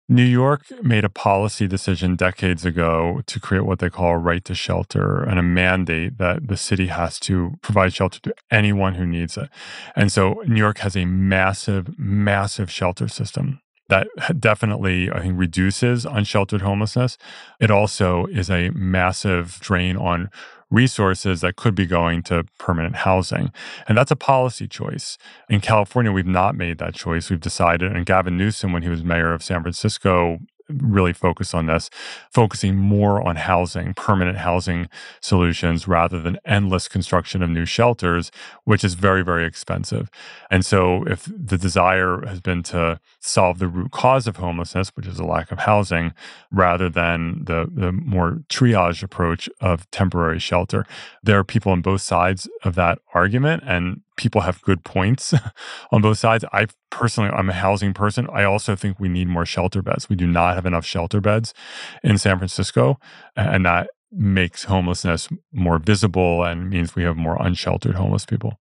Speaker 2: New York made a policy decision decades ago to create what they call a right to shelter and a mandate that the city has to provide shelter to anyone who needs it. And so New York has a massive, massive shelter system that definitely, I think, reduces unsheltered homelessness. It also is a massive drain on resources that could be going to permanent housing. And that's a policy choice. In California, we've not made that choice. We've decided, and Gavin Newsom, when he was mayor of San Francisco, really focus on this, focusing more on housing, permanent housing solutions rather than endless construction of new shelters, which is very, very expensive. And so, if the desire has been to solve the root cause of homelessness, which is a lack of housing, rather than the, the more triage approach of temporary shelter, there are people on both sides of that argument. And people have good points on both sides. I personally, I'm a housing person. I also think we need more shelter beds. We do not have enough shelter beds in San Francisco, and that makes homelessness more visible and means we have more unsheltered homeless people.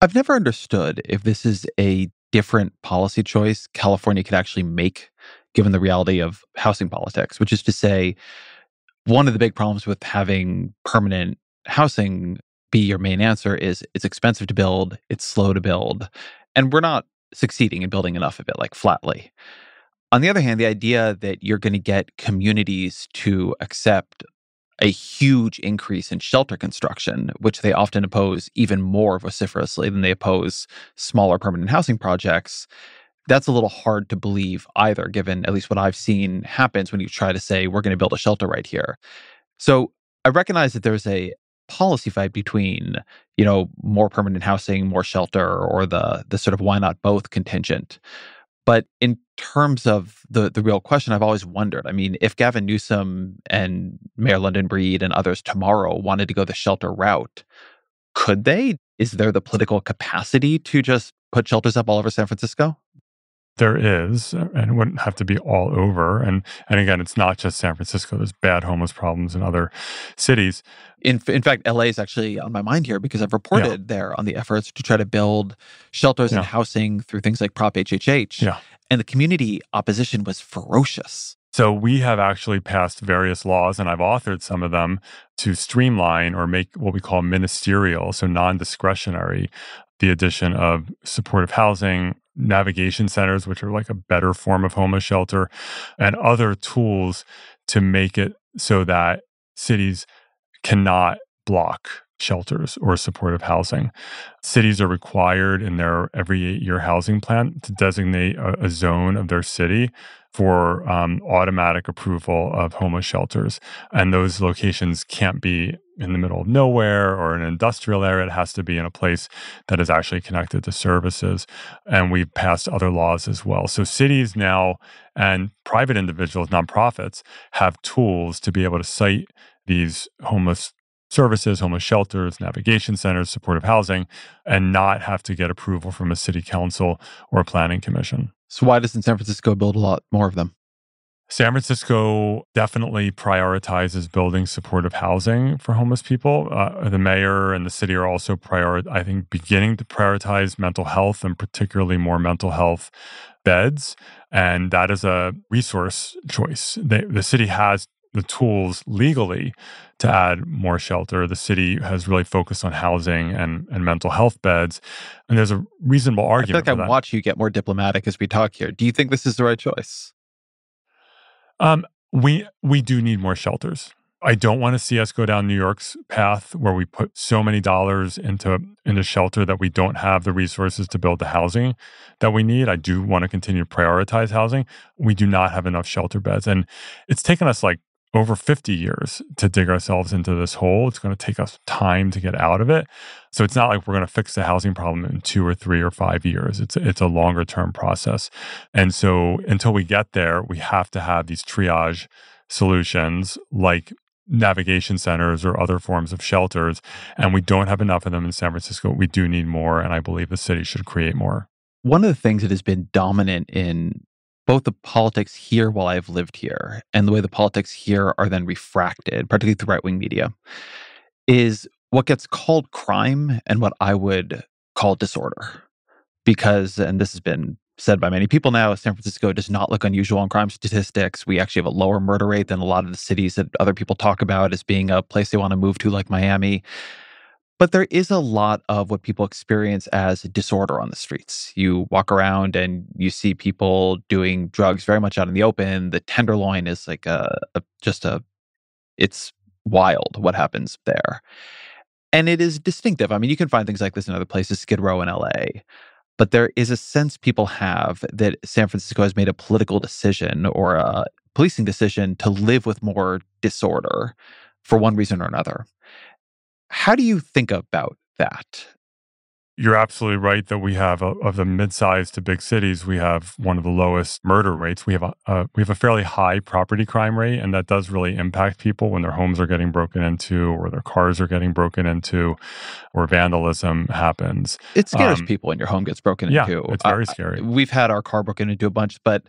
Speaker 1: I've never understood if this is a different policy choice California could actually make given the reality of housing politics, which is to say, one of the big problems with having permanent housing be your main answer is it's expensive to build, it's slow to build, and we're not succeeding in building enough of it, like flatly. On the other hand, the idea that you're going to get communities to accept a huge increase in shelter construction, which they often oppose even more vociferously than they oppose smaller permanent housing projects, that's a little hard to believe either, given at least what I've seen happens when you try to say, we're going to build a shelter right here. So I recognize that there's a policy fight between you know more permanent housing more shelter or the the sort of why not both contingent. But in terms of the the real question i've always wondered. I mean if gavin newsom and mayor london breed and others tomorrow wanted to go the shelter route could they? Is there the political capacity to just put shelters up all over san francisco
Speaker 2: There is, and it wouldn't have to be all over. And and again, it's not just San Francisco. There's bad homeless problems in other cities.
Speaker 1: In in fact, LA is actually on my mind here because I've reported yeah. there on the efforts to try to build shelters yeah. and housing through things like Prop HHH.
Speaker 2: Yeah.
Speaker 1: And the community opposition was ferocious.
Speaker 2: So we have actually passed various laws, and I've authored some of them to streamline or make what we call ministerial, so non-discretionary, the addition of supportive housing, navigation centers, which are like a better form of homeless shelter, and other tools to make it so that cities cannot block shelters or supportive housing. Cities are required in their every eight year housing plan to designate a, a zone of their city for um, automatic approval of homeless shelters. And those locations can't be in the middle of nowhere or an industrial area. It has to be in a place that is actually connected to services. And we've passed other laws as well. So cities now and private individuals, nonprofits, have tools to be able to site these homeless services, homeless shelters, navigation centers, supportive housing, and not have to get approval from a city council or a planning commission.
Speaker 1: So why doesn't San Francisco build a lot more of them?
Speaker 2: San Francisco definitely prioritizes building supportive housing for homeless people. Uh, the mayor and the city are also prior, I think, beginning to prioritize mental health and particularly more mental health beds. And that is a resource choice. They, the city has the tools legally to add more shelter. The city has really focused on housing and, and mental health beds. And there's a reasonable argument.
Speaker 1: I feel like I watch you get more diplomatic as we talk here. Do you think this is the right choice?
Speaker 2: Um, we we do need more shelters. I don't want to see us go down New York's path where we put so many dollars into into shelter that we don't have the resources to build the housing that we need. I do want to continue to prioritize housing. We do not have enough shelter beds and it's taken us like over 50 years to dig ourselves into this hole. It's going to take us time to get out of it. So it's not like we're going to fix the housing problem in two or three or five years. It's it's a longer term process. And so until we get there, we have to have these triage solutions like navigation centers or other forms of shelters and we don't have enough of them in San Francisco. We do need more and I believe the city should create more.
Speaker 1: One of the things that has been dominant in both the politics here while I've lived here and the way the politics here are then refracted, particularly through right wing media, is what gets called crime and what I would call disorder. Because, and this has been said by many people now, San Francisco does not look unusual on crime statistics. We actually have a lower murder rate than a lot of the cities that other people talk about as being a place they want to move to, like Miami. But there is a lot of what people experience as disorder on the streets. You walk around and you see people doing drugs very much out in the open. The Tenderloin is like a, a just a, it's wild what happens there. And it is distinctive. I mean, you can find things like this in other places, Skid Row in LA. But there is a sense people have that San Francisco has made a political decision or a policing decision to live with more disorder for one reason or another. How do you think about that?
Speaker 2: You're absolutely right that we have of the mid-sized to big cities, we have one of the lowest murder rates. We have a, a we have a fairly high property crime rate, and that does really impact people when their homes are getting broken into, or their cars are getting broken into, or vandalism happens.
Speaker 1: It scares um, people when your home gets broken
Speaker 2: yeah,
Speaker 1: into.
Speaker 2: It's very scary.
Speaker 1: Uh, we've had our car broken into a bunch, but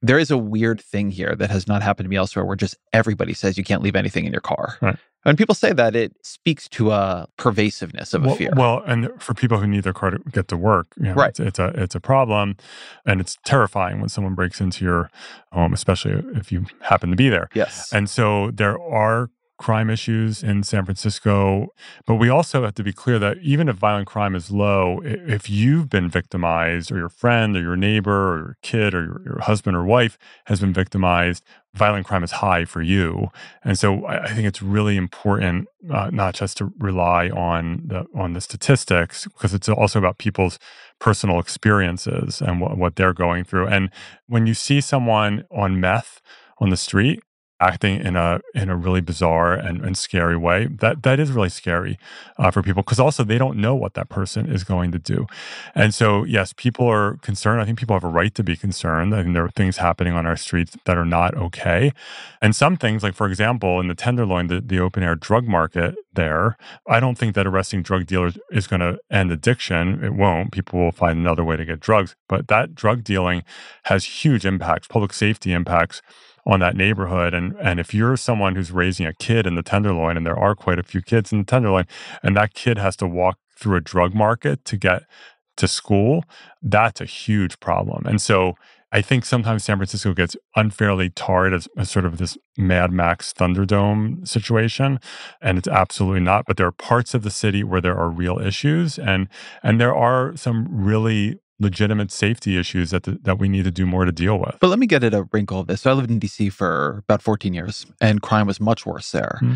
Speaker 1: there is a weird thing here that has not happened to me elsewhere where just everybody says you can't leave anything in your car.
Speaker 2: Right.
Speaker 1: When people say that, it speaks to a pervasiveness of
Speaker 2: well,
Speaker 1: a fear.
Speaker 2: Well, and for people who need their car to get to work, you know,
Speaker 1: right.
Speaker 2: It's, it's, a it's a problem, and it's terrifying when someone breaks into your home, especially if you happen to be there.
Speaker 1: Yes.
Speaker 2: And so there are crime issues in San Francisco. But we also have to be clear that even if violent crime is low, if you've been victimized, or your friend, or your neighbor, or your kid, or your, your husband or wife has been victimized, violent crime is high for you. And so I, think it's really important uh, not just to rely on the on the statistics, because it's also about people's personal experiences and what, what they're going through. And when you see someone on meth on the street, acting in a in a really bizarre and, and scary way. That that is really scary uh, for people because also they don't know what that person is going to do. And so yes, people are concerned. I think people have a right to be concerned. I think there are things happening on our streets that are not okay. And some things, like for example, in the Tenderloin, the, the open air drug market there, I don't think that arresting drug dealers is going to end addiction. It won't. People will find another way to get drugs. But that drug dealing has huge impacts, public safety impacts on that neighborhood. And and if you're someone who's raising a kid in the Tenderloin, and there are quite a few kids in the Tenderloin, and that kid has to walk through a drug market to get to school, that's a huge problem. And so I think sometimes San Francisco gets unfairly tarred as, as, sort of this Mad Max Thunderdome situation, and it's absolutely not. But there are parts of the city where there are real issues, and and there are some really legitimate safety issues that the, that we need to do more to deal with.
Speaker 1: But let me get at a wrinkle of this. So I lived in DC for about 14 years, and crime was much worse there. Mm-hmm.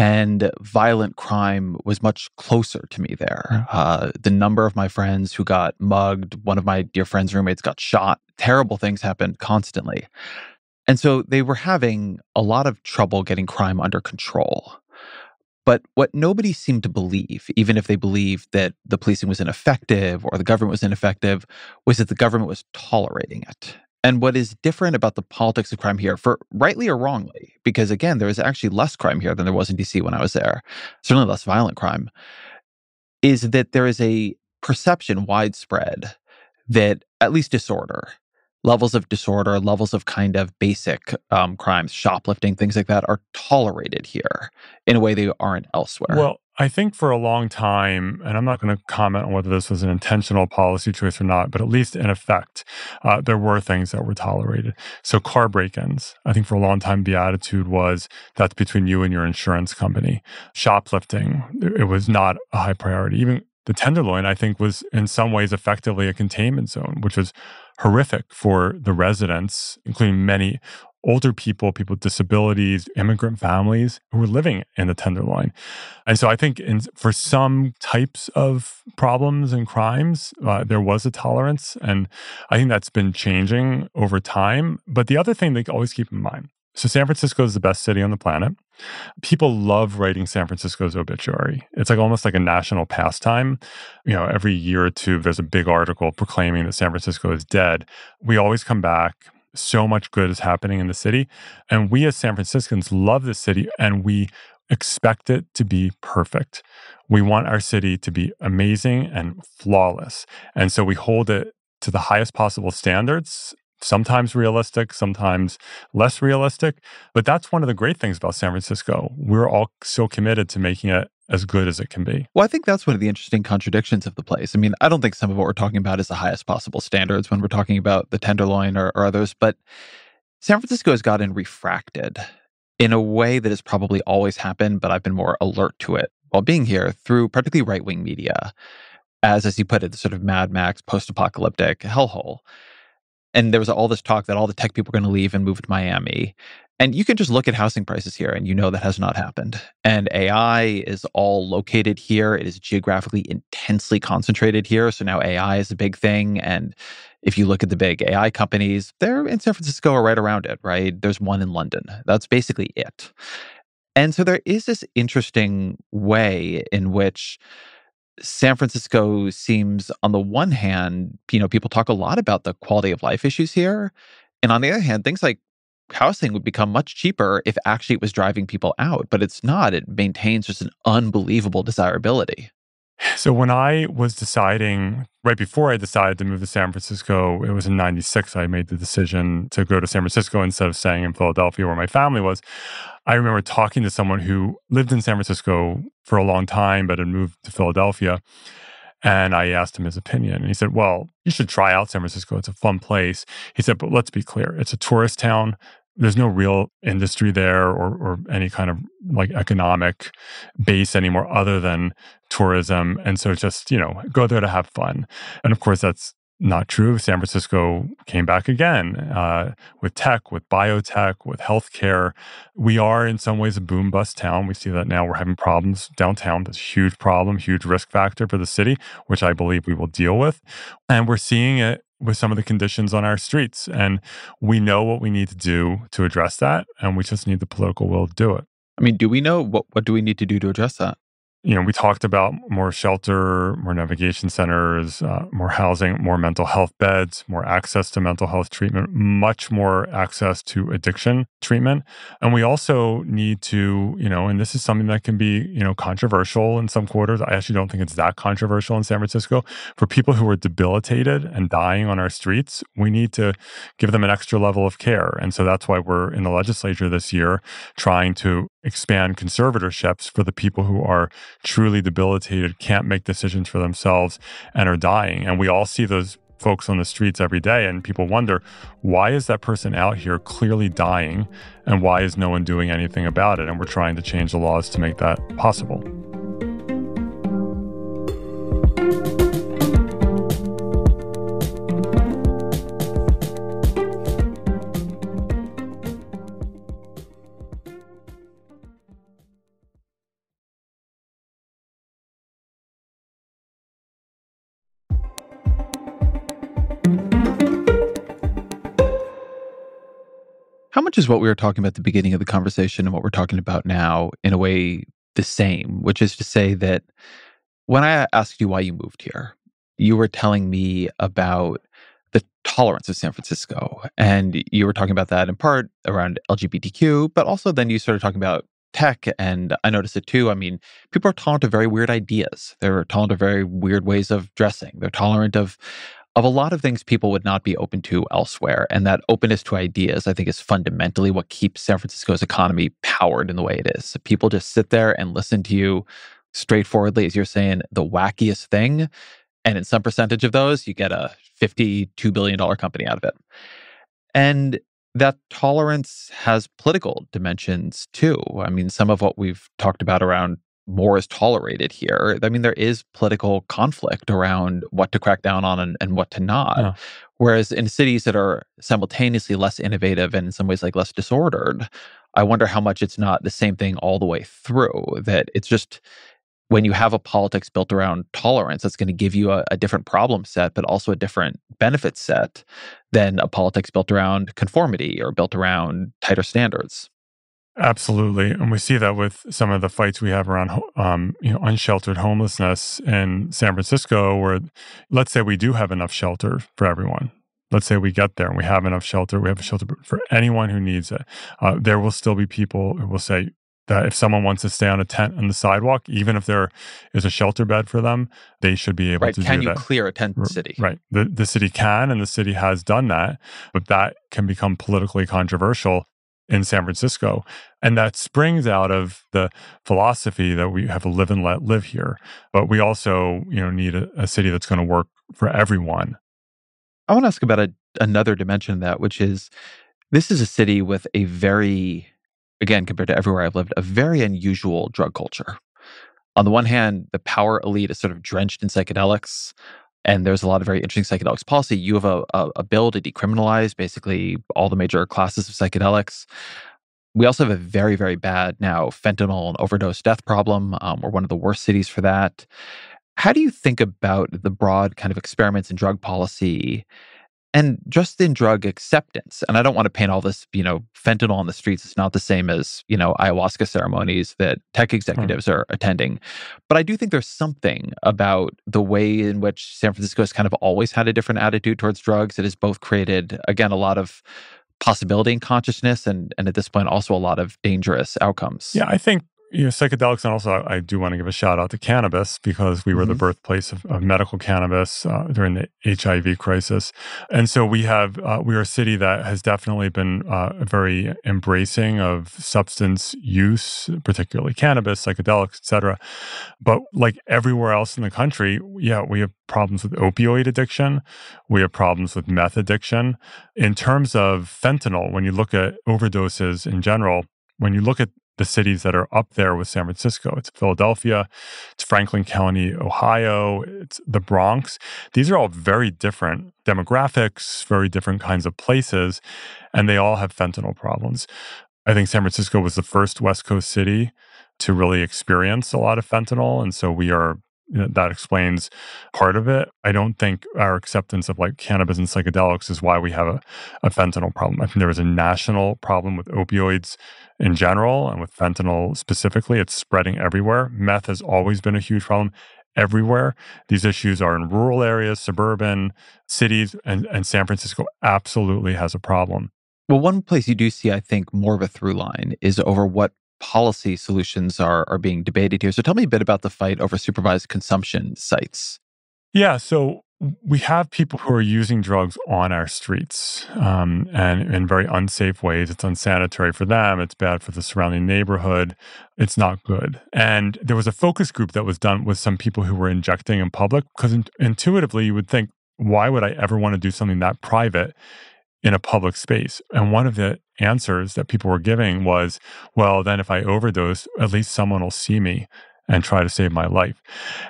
Speaker 1: And violent crime was much closer to me there. Mm-hmm. Uh, the number of my friends who got mugged, one of my dear friends' roommates got shot, terrible things happened constantly. And so they were having a lot of trouble getting crime under control. But what nobody seemed to believe, even if they believed that the policing was ineffective or the government was ineffective, was that the government was tolerating it. And what is different about the politics of crime here, for rightly or wrongly, because again, there is actually less crime here than there was in DC when I was there, certainly less violent crime, is that there is a perception widespread that at least disorder levels of disorder, levels of kind of basic um, crimes, shoplifting, things like that, are tolerated here in a way they aren't elsewhere.
Speaker 2: Well, I think for a long time, and I'm not going to comment on whether this was an intentional policy choice or not, but at least in effect, uh, there were things that were tolerated. So, car break ins, I think for a long time, the attitude was that's between you and your insurance company. Shoplifting, it was not a high priority. Even the Tenderloin, I think, was in some ways effectively a containment zone, which was horrific for the residents, including many older people, people with disabilities, immigrant families who were living in the Tenderloin. And so I think in, for some types of problems and crimes, uh, there was a tolerance. And I think that's been changing over time. But the other thing they always keep in mind so, San Francisco is the best city on the planet. People love writing San Francisco's obituary. It's like almost like a national pastime. You know, every year or two, there's a big article proclaiming that San Francisco is dead. We always come back. So much good is happening in the city. And we as San Franciscans love the city and we expect it to be perfect. We want our city to be amazing and flawless. And so we hold it to the highest possible standards sometimes realistic, sometimes less realistic. But that's one of the great things about San Francisco. We're all so committed to making it as good as it can be.
Speaker 1: Well, I think that's one of the interesting contradictions of the place. I mean, I don't think some of what we're talking about is the highest possible standards when we're talking about the Tenderloin or, or others, but San Francisco has gotten refracted in a way that has probably always happened, but I've been more alert to it while being here through particularly right wing media, as, as you put it, the sort of Mad Max post apocalyptic hellhole and there was all this talk that all the tech people are going to leave and move to Miami. And you can just look at housing prices here and you know that has not happened. And AI is all located here. It is geographically intensely concentrated here. So now AI is a big thing. And if you look at the big AI companies, they're in San Francisco or right around it, right? There's one in London. That's basically it. And so there is this interesting way in which San Francisco seems, on the one hand, you know, people talk a lot about the quality of life issues here. And on the other hand, things like housing would become much cheaper if actually it was driving people out, but it's not. It maintains just an unbelievable desirability.
Speaker 2: So when I was deciding, right before I decided to move to San Francisco, it was in 96, I made the decision to go to San Francisco instead of staying in Philadelphia where my family was. I remember talking to someone who lived in San Francisco for a long time, but had moved to Philadelphia. And I asked him his opinion. And he said, Well, you should try out San Francisco. It's a fun place. He said, But let's be clear it's a tourist town there's no real industry there or, or any kind of like economic base anymore other than tourism. And so just, you know, go there to have fun. And of course, that's not true. San Francisco came back again uh, with tech, with biotech, with healthcare. We are in some ways a boom bust town. We see that now we're having problems downtown. That's a huge problem, huge risk factor for the city, which I believe we will deal with. And we're seeing it with some of the conditions on our streets. And we know what we need to do to address that. And we just need the political will to do it.
Speaker 1: I mean, do we know what, what do we need to do to address that?
Speaker 2: You know, we talked about more shelter, more navigation centers, uh, more housing, more mental health beds, more access to mental health treatment, much more access to addiction treatment. And we also need to, you know, and this is something that can be, you know, controversial in some quarters. I actually don't think it's that controversial in San Francisco. For people who are debilitated and dying on our streets, we need to give them an extra level of care. And so that's why we're in the legislature this year trying to expand conservatorships for the people who are truly debilitated, can't make decisions for themselves, and are dying. And we all see those folks on the streets every day, and people wonder why is that person out here clearly dying, and why is no one doing anything about it? And we're trying to change the laws to make that possible.
Speaker 1: Much is what we were talking about at the beginning of the conversation and what we're talking about now, in a way, the same? Which is to say that when I asked you why you moved here, you were telling me about the tolerance of San Francisco. And you were talking about that in part around LGBTQ, but also then you started talking about tech. And I noticed it too. I mean, people are tolerant of very weird ideas. They're tolerant of very weird ways of dressing. They're tolerant of of a lot of things people would not be open to elsewhere. And that openness to ideas, I think, is fundamentally what keeps San Francisco's economy powered in the way it is. So people just sit there and listen to you straightforwardly, as you're saying, the wackiest thing. And in some percentage of those, you get a $52 billion company out of it. And that tolerance has political dimensions too. I mean, some of what we've talked about around more is tolerated here. I mean, there is political conflict around what to crack down on and, and what to not. Yeah. Whereas in cities that are simultaneously less innovative and in some ways like less disordered, I wonder how much it's not the same thing all the way through. That it's just when you have a politics built around tolerance, that's going to give you a, a different problem set, but also a different benefit set than a politics built around conformity or built around tighter standards.
Speaker 2: Absolutely, and we see that with some of the fights we have around, um, you know, unsheltered homelessness in San Francisco. Where, let's say we do have enough shelter for everyone. Let's say we get there and we have enough shelter. We have a shelter for anyone who needs it. Uh, there will still be people who will say that if someone wants to stay on a tent on the sidewalk, even if there is a shelter bed for them, they should be able
Speaker 1: right.
Speaker 2: to
Speaker 1: can
Speaker 2: do
Speaker 1: that. Can you clear a tent city?
Speaker 2: Right. The the city can, and the city has done that, but that can become politically controversial in San Francisco. And that springs out of the philosophy that we have a live and let live here. But we also, you know, need a, a city that's going to work for everyone.
Speaker 1: I want to ask about a, another dimension of that, which is this is a city with a very, again, compared to everywhere I've lived, a very unusual drug culture. On the one hand, the power elite is sort of drenched in psychedelics and there's a lot of very interesting psychedelics policy. You have a, a, a, bill to decriminalize basically all the major classes of psychedelics. We also have a very, very bad now fentanyl and overdose death problem. Um, we're one of the worst cities for that. How do you think about the broad kind of experiments in drug policy and just in drug acceptance and i don't want to paint all this you know fentanyl on the streets it's not the same as you know ayahuasca ceremonies that tech executives are attending but i do think there's something about the way in which san francisco has kind of always had a different attitude towards drugs. It has both created again a lot of possibility and consciousness and and at this point also a lot of dangerous outcomes.
Speaker 2: Yeah i think you know, psychedelics, and also I do want to give a shout out to cannabis because we were mm-hmm. the birthplace of, of medical cannabis uh, during the HIV crisis, and so we have uh, we are a city that has definitely been uh, very embracing of substance use, particularly cannabis, psychedelics, etc. But like everywhere else in the country, yeah, we have problems with opioid addiction, we have problems with meth addiction. In terms of fentanyl, when you look at overdoses in general, when you look at the cities that are up there with San Francisco. It's Philadelphia, it's Franklin County, Ohio, it's the Bronx. These are all very different demographics, very different kinds of places, and they all have fentanyl problems. I think San Francisco was the first West Coast city to really experience a lot of fentanyl. And so we are you know, that explains part of it. I don't think our acceptance of like cannabis and psychedelics is why we have a, a fentanyl problem. I think there is a national problem with opioids in general and with fentanyl specifically. It's spreading everywhere. Meth has always been a huge problem everywhere. These issues are in rural areas, suburban cities, and, and San Francisco absolutely has a problem.
Speaker 1: Well, one place you do see, I think, more of a through line is over what policy solutions are, are being debated here. So tell me a bit about the fight over supervised consumption sites.
Speaker 2: Yeah. So we have people who are using drugs on our streets um, and in very unsafe ways. It's unsanitary for them. It's bad for the surrounding neighborhood. It's not good. And there was a focus group that was done with some people who were injecting in public because in- intuitively you would think, why would I ever want to do something that private in a public space? And one of the answers that people were giving was, well, then if I overdose, at least someone will see me and try to save my life.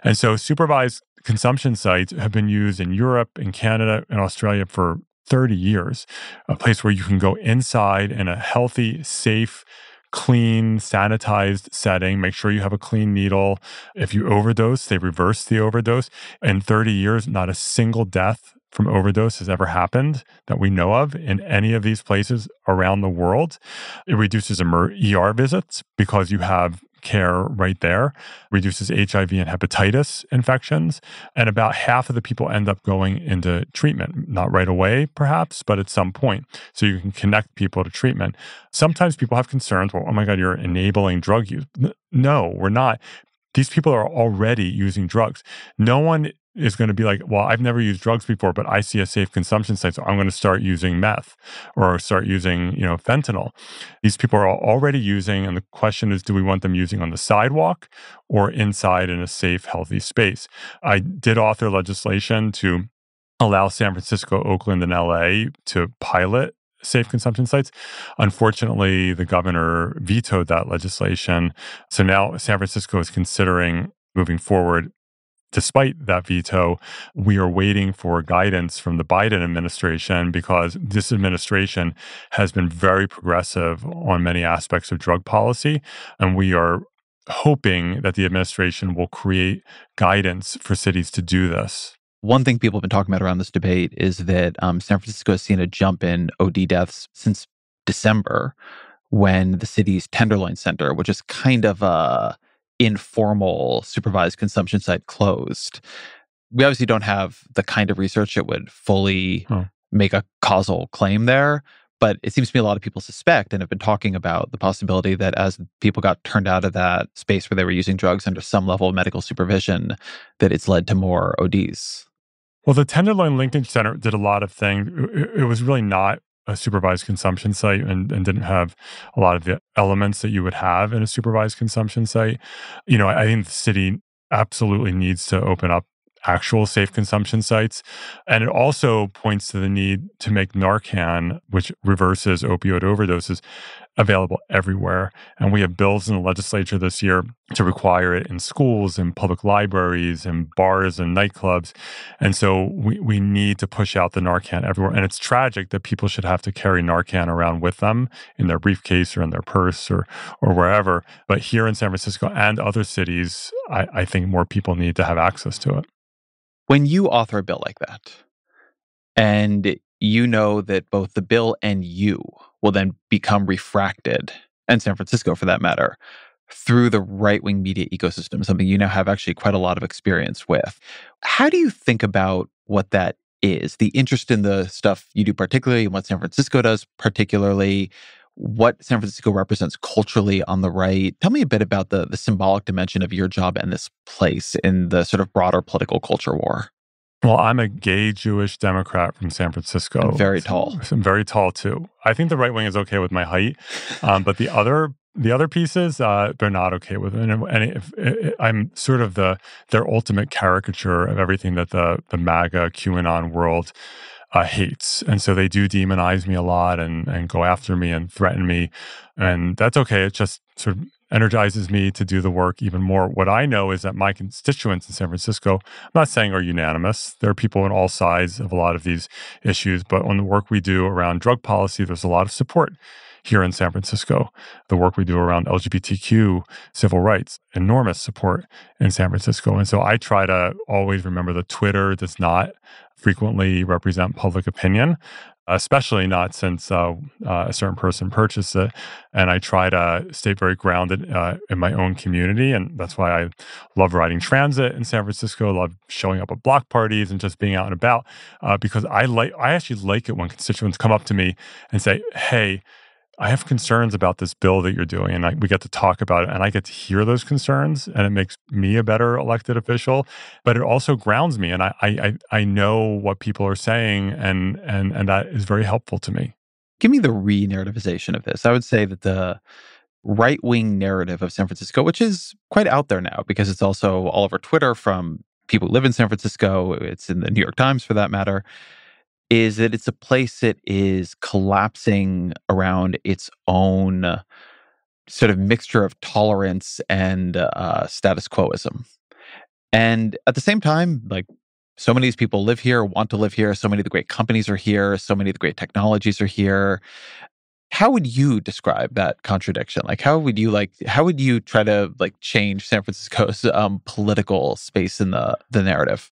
Speaker 2: And so supervised consumption sites have been used in Europe, in Canada, and Australia for 30 years, a place where you can go inside in a healthy, safe, clean, sanitized setting. Make sure you have a clean needle. If you overdose, they reverse the overdose. In 30 years, not a single death from overdose has ever happened that we know of in any of these places around the world. It reduces ER visits because you have care right there, reduces HIV and hepatitis infections. And about half of the people end up going into treatment, not right away, perhaps, but at some point. So you can connect people to treatment. Sometimes people have concerns well, oh my God, you're enabling drug use. No, we're not. These people are already using drugs. No one is going to be like, well, I've never used drugs before, but I see a safe consumption site, so I'm going to start using meth or start using, you know, fentanyl. These people are already using, and the question is, do we want them using on the sidewalk or inside in a safe, healthy space? I did author legislation to allow San Francisco, Oakland, and LA to pilot safe consumption sites. Unfortunately, the governor vetoed that legislation. So now San Francisco is considering moving forward despite that veto, we are waiting for guidance from the Biden administration because this administration has been very progressive on many aspects of drug policy. And we are hoping that the administration will create guidance for cities to do this.
Speaker 1: One thing people have been talking about around this debate is that um, San Francisco has seen a jump in OD deaths since December when the city's Tenderloin Center, which is kind of a informal supervised consumption site closed. We obviously don't have the kind of research that would fully make a causal claim there. But it seems to me a lot of people suspect and have been talking about the possibility that as people got turned out of that space where they were using drugs under some level of medical supervision, that it's led to more ODs.
Speaker 2: Well, the Tenderloin Linkage Center did a lot of things. It was really not a supervised consumption site and, and didn't have a lot of the elements that you would have in a supervised consumption site. You know, I think the city absolutely needs to open up actual safe consumption sites. And it also points to the need to make Narcan, which reverses opioid overdoses, available everywhere. And we have bills in the legislature this year to require it in schools and public libraries and bars and nightclubs. And so we, we need to push out the Narcan everywhere. And it's tragic that people should have to carry Narcan around with them in their briefcase or in their purse or or wherever. But here in San Francisco and other cities, I, I think more people need to have access to it.
Speaker 1: When you author a bill like that, and you know that both the bill and you will then become refracted, and San Francisco for that matter, through the right wing media ecosystem, something you now have actually quite a lot of experience with. How do you think about what that is? The interest in the stuff you do, particularly, and what San Francisco does, particularly, what San Francisco represents culturally on the right. Tell me a bit about the, the symbolic dimension of your job and this place in the sort of broader political culture war.
Speaker 2: Well, I'm a gay Jewish Democrat from San Francisco.
Speaker 1: And very tall.
Speaker 2: I'm very tall too. I think the right wing is okay with my height, um, but the other the other pieces uh, they're not okay with. And, and if, if, I'm sort of the their ultimate caricature of everything that the the MAGA QAnon world uh, hates. And so they do demonize me a lot and, and go after me and threaten me. And that's okay. It's just sort of energizes me to do the work even more. What I know is that my constituents in San Francisco, I'm not saying are unanimous. There are people on all sides of a lot of these issues, but on the work we do around drug policy, there's a lot of support here in San Francisco. The work we do around LGBTQ civil rights, enormous support in San Francisco. And so I try to always remember that Twitter does not frequently represent public opinion especially not since uh, uh, a certain person purchased it. And I try to stay very grounded uh, in my own community. And that's why I love riding transit in San Francisco, love showing up at block parties and just being out and about uh, because I like, I actually like it when constituents come up to me and say, Hey, I have concerns about this bill that you're doing, and I, we get to talk about it, and I get to hear those concerns, and it makes me a better elected official. But it also grounds me, and I I I know what people are saying, and and and that is very helpful to me.
Speaker 1: Give me the re-narrativization of this. I would say that the right-wing narrative of San Francisco, which is quite out there now, because it's also all over Twitter from people who live in San Francisco. It's in the New York Times, for that matter is that it's a place that is collapsing around its own sort of mixture of tolerance and uh, status quoism. And at the same time, like so many of these people live here, want to live here. So many of the great companies are here. So many of the great technologies are here. How would you describe that contradiction? Like, how would you like? How would you try to like change San Francisco's um, political space in the the narrative?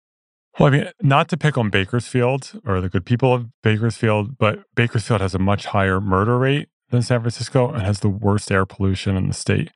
Speaker 2: Well, I mean, not to pick on Bakersfield or the good people of Bakersfield, but Bakersfield has a much higher murder rate than San Francisco and has the worst air pollution in the state.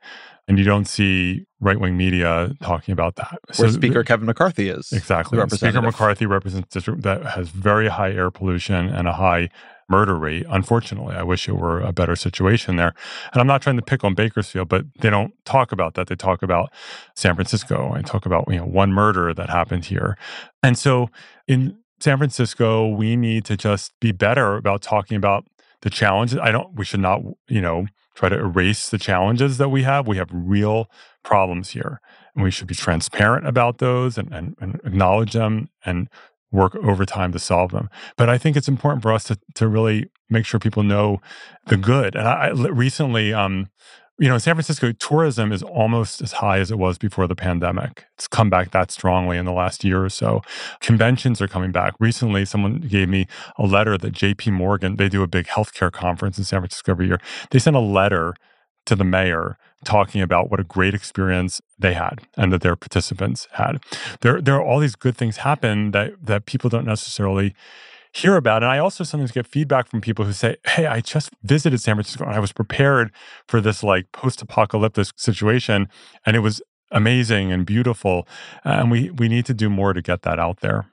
Speaker 2: And you don't see right wing media talking about that.
Speaker 1: Where so Speaker Kevin McCarthy is.
Speaker 2: Exactly. Speaker McCarthy represents district that has very high air pollution and a high murder rate. Unfortunately, I wish it were a better situation there. And I'm not trying to pick on Bakersfield, but they don't talk about that. They talk about San Francisco and talk about you know one murder that happened here. And so in San Francisco, we need to just be better about talking about the challenges. I don't. We should not you know try to erase the challenges that we have. We have real problems here. And we should be transparent about those and, and, and acknowledge them and work overtime to solve them. But I think it's important for us to to really make sure people know the good. And I, I recently, um, you know, San Francisco tourism is almost as high as it was before the pandemic. It's come back that strongly in the last year or so. Conventions are coming back. Recently, someone gave me a letter that JP Morgan, they do a big healthcare conference in San Francisco every year. They sent a letter to the mayor talking about what a great experience they had and that their participants had. There, there are all these good things happen that that people don't necessarily hear about. And I also sometimes get feedback from people who say, Hey, I just visited San Francisco and I was prepared for this like post apocalyptic situation. And it was amazing and beautiful. And we, we need to do more to get that out there.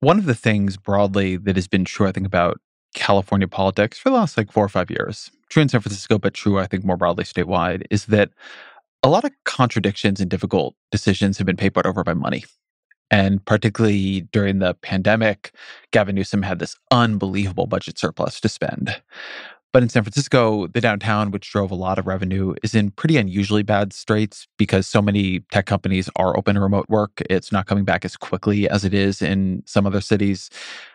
Speaker 1: One of the things broadly that has been true, I think, about California politics for the last like four or five years, true in San Francisco, but true, I think, more broadly statewide, is that a lot of contradictions and difficult decisions have been papered over by money. And particularly during the pandemic, Gavin Newsom had this unbelievable budget surplus to spend. But in San Francisco, the downtown, which drove a lot of revenue, is in pretty unusually bad straits because so many tech companies are open to remote work. It's not coming back as quickly as it is in some other cities.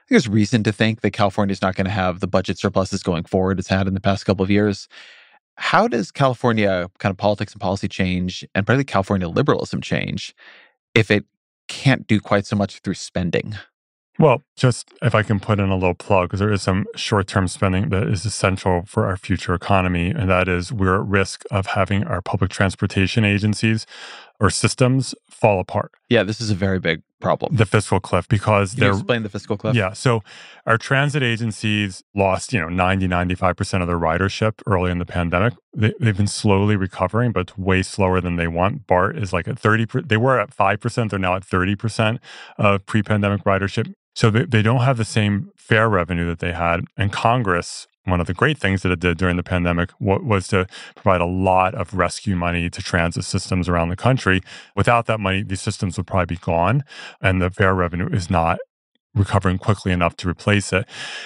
Speaker 1: There's reason to think that California is not going to have the budget surpluses going forward it's had in the past couple of years. How does California kind of politics and policy change, and particularly California liberalism change, if it can't do quite so much through spending?
Speaker 2: Well, just if I can put in a little plug, because there is some short term spending that is essential for our future economy. And that is we're at risk of having our public transportation agencies or systems fall apart.
Speaker 1: Yeah, this is a very big problem.
Speaker 2: The fiscal cliff, because
Speaker 1: Can they're. explain the fiscal cliff?
Speaker 2: Yeah. So our transit agencies lost, you know, 90, 95% of their ridership early in the pandemic. They, have been slowly recovering, but it's way slower than they want. BART is like at 30, they were at 5%, they're now at 30% of pre pandemic ridership. So they, they don't have the same fare revenue that they had. And Congress, one of the great things that it did during the pandemic was to provide a lot of rescue money to transit systems around the country. Without that money, these systems would probably be gone, and the fare revenue is not recovering quickly enough to replace it.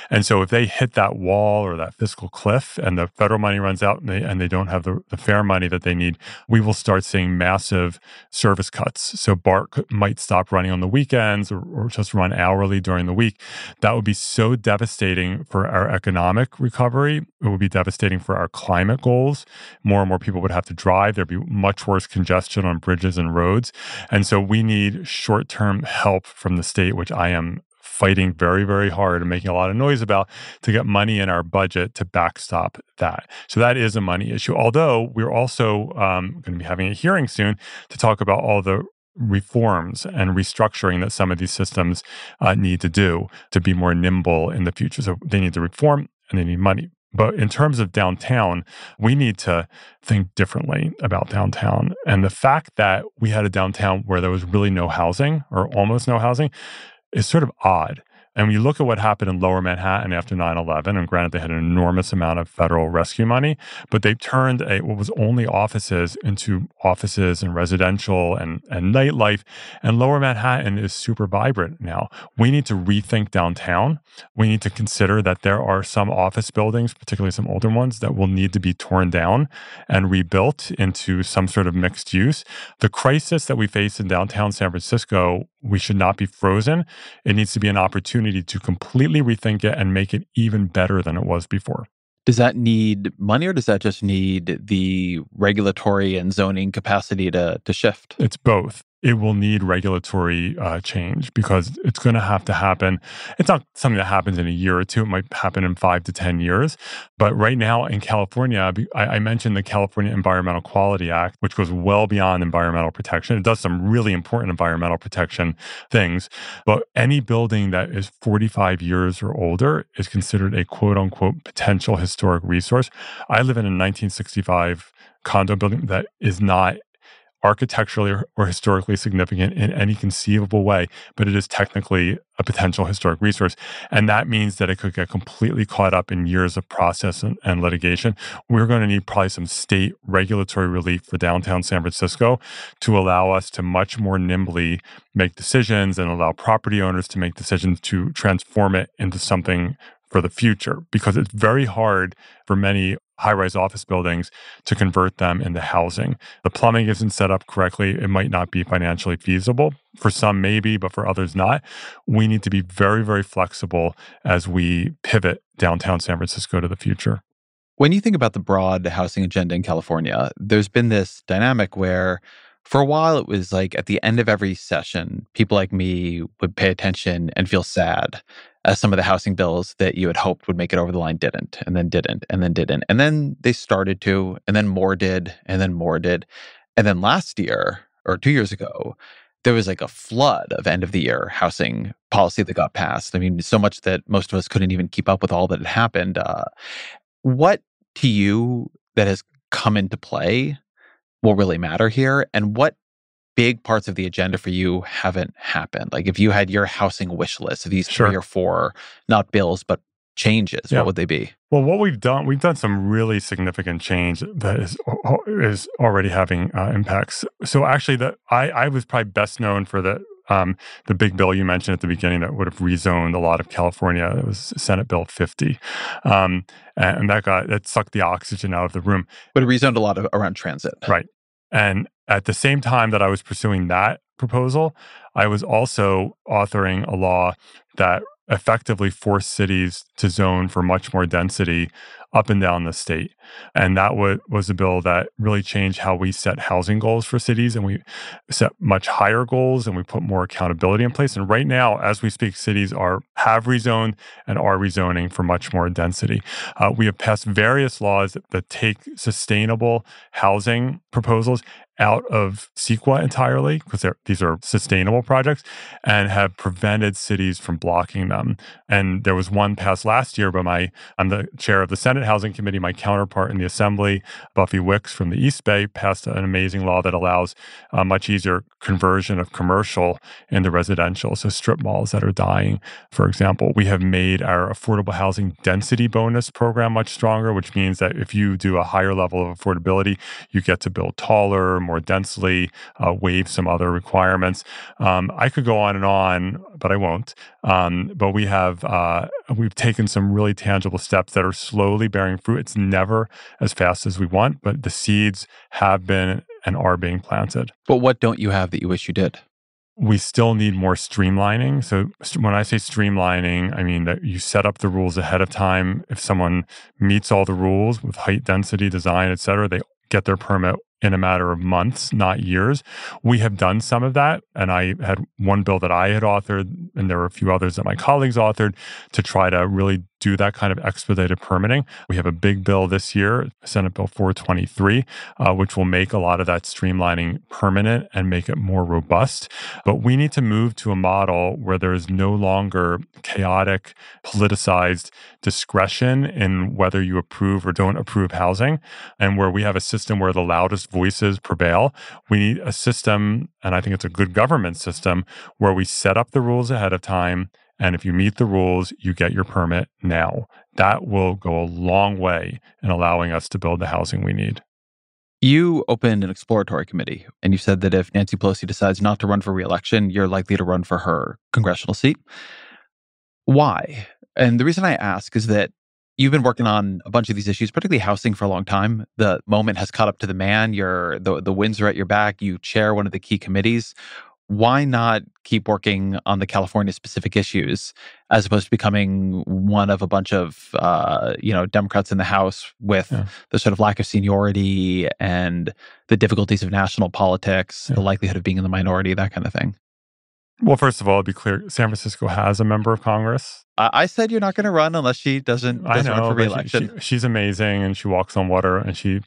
Speaker 2: And so if they hit that wall or that fiscal cliff and the federal money runs out and they, and they don't have the, the fare money that they need, we will start seeing massive service cuts. So BART might stop running on the weekends or, or just run hourly during the week. That would be so devastating for our economic recovery. It would be devastating for our climate goals. More and more people would have to drive. There'd be much worse congestion on bridges and roads. And so we need short term help from the state, which I am fighting very, very hard and making a lot of noise about to get money in our budget to backstop that. So that is a money issue. Although we're also um, going to be having a hearing soon to talk about all the reforms and restructuring that some of these systems uh, need to do to be more nimble in the future. So they need to reform and they need money. But in terms of downtown, we need to think differently about downtown. And the fact that we had a downtown where there was really no housing or almost no housing is sort of odd. And when you look at what happened in lower Manhattan after 9 11, and granted, they had an enormous amount of federal rescue money, but they turned a, what was only offices into offices and residential and, and nightlife. And lower Manhattan is super vibrant now. We need to rethink downtown. We need to consider that there are some office buildings, particularly some older ones, that will need to be torn down and rebuilt into some sort of mixed use. The crisis that we face in downtown San Francisco, we should not be frozen. It needs to be an opportunity opportunity to completely rethink it and make it even better than it was before.
Speaker 1: Does that need money or does that just need the regulatory and zoning capacity to, to shift?
Speaker 2: It's both it will need regulatory uh, change because it's going to have to happen. It's not something that happens in a year or two. It might happen in five to 10 years. But right now in California, I, I mentioned the California Environmental Quality Act, which goes well beyond environmental protection. It does some really important environmental protection things. But any building that is 45 years or older is considered a quote unquote potential historic resource. I live in a 1965 condo building that is not architecturally or, historically significant in any conceivable way, but it is technically a potential historic resource. And that means that it could get completely caught up in years of process and, and litigation. We're going to need probably some state regulatory relief for downtown San Francisco to allow us to much more nimbly make decisions and allow property owners to make decisions to transform it into something for the future because it's very hard for many high rise office buildings to convert them into housing. The plumbing isn't set up correctly. It might not be financially feasible. For some, maybe, but for others, not. We need to be very, very flexible as we pivot downtown San Francisco to the future.
Speaker 1: When you think about the broad housing agenda in California, there's been this dynamic where for a while it was like at the end of every session people like me would pay attention and feel sad as some of the housing bills that you had hoped would make it over the line didn't and then didn't and then didn't and then they started to and then more did and then more did. And then last year or 2 years ago there was like a flood of end of the year housing policy that got passed. I mean so much that most of us couldn't even keep up with all that had happened uh, what to you that has come into play will really matter here and what big parts of the agenda for you haven't happened like if you had your housing wish list these sure. three or four not bills but changes yeah. what would they be
Speaker 2: well what we've done we've done some really significant change that is is already having uh, impacts so actually the i i was probably best known for the um, the big bill you mentioned at the beginning that would have rezoned a lot of California. It was Senate Bill 50. Um, and that got, that sucked the oxygen out of the room.
Speaker 1: But it rezoned a lot of around transit.
Speaker 2: Right. And at the same time that I was pursuing that proposal, I was also authoring a law that effectively forced cities to zone for much more density up and down the state. And that w- was a bill that really changed how we set housing goals for cities. And we set much higher goals and we put more accountability in place. And right now, as we speak, cities are have rezoned and are rezoning for much more density. Uh, we have passed various laws that, take sustainable housing proposals out of CEQA entirely because these are sustainable projects and have prevented cities from blocking them. And there was one passed last year by my, I'm the chair of the Senate Housing Committee. My counterpart in the Assembly, Buffy Wicks from the East Bay, passed an amazing law that allows a much easier conversion of commercial into residential. So strip malls that are dying, for example. We have made our affordable housing density bonus program much stronger, which means that if you do a higher level of affordability, you get to build taller, more densely, uh, waive some other requirements. Um, I could go on and on, but I won't. Um, but we have uh, we've taken some really tangible steps that are slowly bearing fruit. It's never as fast as we want, but the seeds have been and are being planted.
Speaker 1: But what don't you have that you wish you did?
Speaker 2: we still need more streamlining. So when I say streamlining, I mean that you set up the rules ahead of time. If someone meets all the rules with height, density, design, et cetera, they get their permit in a matter of months, not years. We have done some of that. And I had one bill that I had authored, and there were a few others that my colleagues authored to try to really do that kind of expedited permitting. We have a big bill this year, Senate Bill 423, uh, which will make a lot of that streamlining permanent and make it more robust. But we need to move to a model where there is no longer chaotic, politicized discretion in whether you approve or don't approve housing, and where we have a system where the loudest voices prevail. We need a system, and I think it's a good government system, where we set up the rules ahead of time and if you meet the rules, you get your permit now. That will go a long way in allowing us to build the housing we need.
Speaker 1: You opened an exploratory committee, and you said that if Nancy Pelosi decides not to run for reelection, you're likely to run for her congressional seat. Why? And the reason I ask is that you've been working on a bunch of these issues, particularly housing, for a long time. The moment has caught up to the man. You're the the winds are at your back. You chair one of the key committees why not keep working on the California specific issues as opposed to becoming one of a bunch of uh, you know Democrats in the House with yeah. the sort of lack of seniority and the difficulties of national politics, yeah. the likelihood of being in the minority, that kind of thing.
Speaker 2: Well, first of all, to be clear, San Francisco has a member of Congress.
Speaker 1: I, I said you're not going to run unless she doesn't, doesn't
Speaker 2: I know,
Speaker 1: run for reelection.
Speaker 2: She, she, she's amazing and she walks on water and she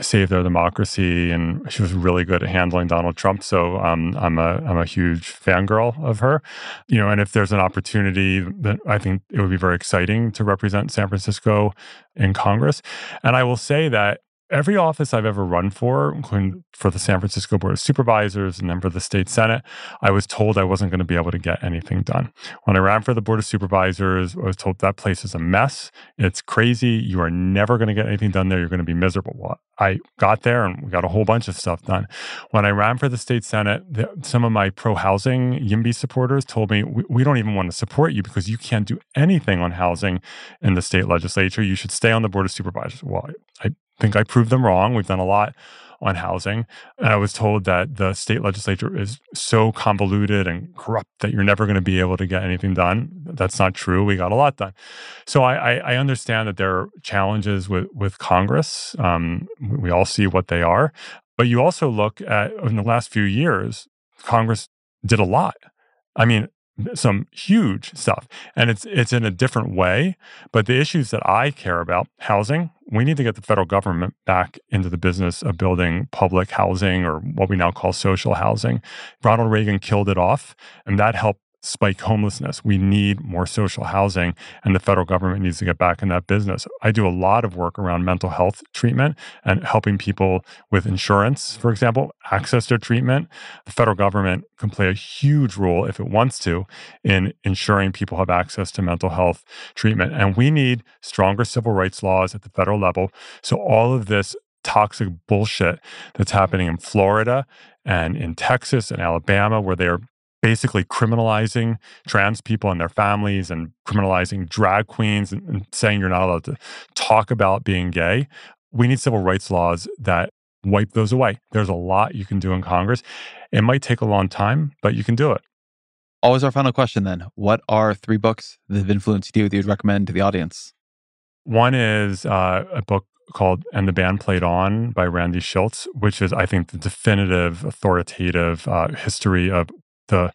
Speaker 2: saved their democracy, and she was really good at handling Donald Trump. So um, I'm a I'm a huge fangirl of her. You know, and if there's an opportunity, that I think it would be very exciting to represent San Francisco in Congress. And I will say that every office I've ever run for, including for the San Francisco Board of Supervisors and then for the state Senate, I was told I wasn't going to be able to get anything done. When I ran for the Board of Supervisors, I was told that place is a mess. It's crazy. You are never going to get anything done there. You're going to be miserable. Well, I got there and we got a whole bunch of stuff done. When I ran for the state Senate, the, some of my pro housing YIMBY supporters told me, we, we don't even want to support you because you can't do anything on housing in the state legislature. You should stay on the Board of Supervisors. Well, I think I proved them wrong. We've done a lot on housing. And I was told that the state legislature is so convoluted and corrupt that you're never going to be able to get anything done. That's not true. We got a lot done. So I, I, understand that there are challenges with, with Congress. Um, we all see what they are. But you also look at in the last few years, Congress did a lot. I mean, some huge stuff and it's it's in a different way but the issues that i care about housing we need to get the federal government back into the business of building public housing or what we now call social housing. Ronald reagan killed it off and that helped spike homelessness. We need more social housing, and the federal government needs to get back in that business. I do a lot of work around mental health treatment and helping people with insurance, for example, access their treatment. The federal government can play a huge role, if it wants to, in ensuring people have access to mental health treatment. And we need stronger civil rights laws at the federal level. So all of this toxic bullshit that's happening in Florida and in Texas and Alabama, where they're basically criminalizing trans people and their families and criminalizing drag queens and, and, saying you're not allowed to talk about being gay. We need civil rights laws that wipe those away. There's a lot you can do in Congress. It might take a long time, but you can do it.
Speaker 1: Always our final question then. What are three books that have influenced you that you'd recommend to the audience?
Speaker 2: One is uh, a book called And the Band Played On by Randy Shilts, which is, I think, the definitive, authoritative uh, history of the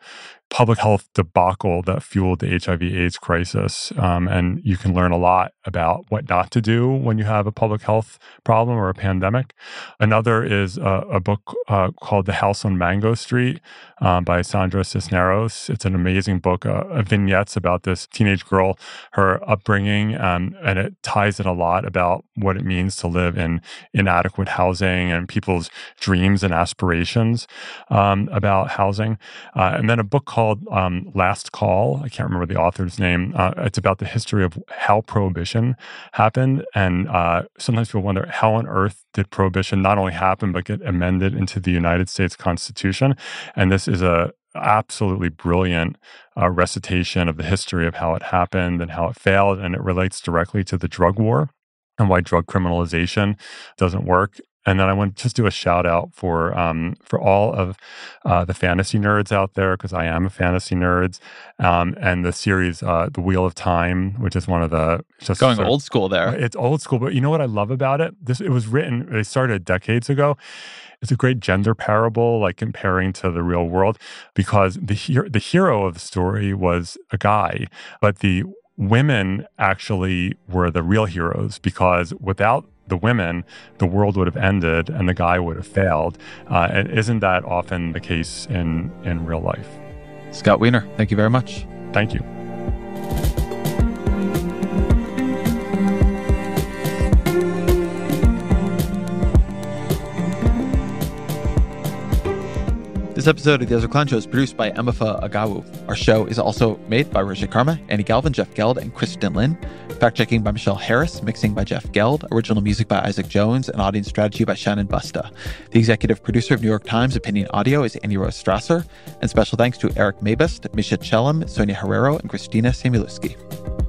Speaker 2: public health debacle that fueled the HIV AIDS crisis. Um, and you can learn a lot about what not to do when you have a public health problem or a pandemic. Another is a, a book uh, called The House on Mango Street um, by Sandra Cisneros. It's an amazing book, uh, vignettes about this teenage girl, her upbringing, um, and it ties in a lot about what it means to live in inadequate housing and people's dreams and aspirations um, about housing. Uh, and then a book called called um, Last Call. I can't remember the author's name. Uh, it's about the history of how prohibition happened. And uh, sometimes people wonder how on earth did prohibition not only happen, but get amended into the United States Constitution? And this is a absolutely brilliant uh, recitation of the history of how it happened and how it failed. And it relates directly to the drug war and why drug criminalization doesn't work And then I want to just do a shout out for um, for all of uh, the fantasy nerds out there because I am a fantasy nerd, um, and the series uh, The Wheel of Time, which is one of the
Speaker 1: just going old school there.
Speaker 2: It's old school, but you know what I love about it? This it was written. It started decades ago. It's a great gender parable, like comparing to the real world, because the hero, the hero of the story was a guy, but the women actually were the real heroes because without the women, the world would have ended and the guy would have failed. Uh, and isn't that often the case in, in real life?
Speaker 1: Scott Wiener, thank you very much.
Speaker 2: Thank you.
Speaker 1: This episode of the Ezra Klein Show is produced by Emefa Agawu. Our show is also made by Rogé Karma, Andy Galvin, Jeff Geld, and Kristin Lin. Fact checking by Michelle Harris, mixing by Jeff Geld, original music by Isaac Jones, and audience strategy by Shannon Busta. The executive producer of New York Times Opinion Audio is Annie Rose Strasser, and special thanks to Eric Mabist, Misha Chellam, Sonia Herrero, and Kristina Samulewski.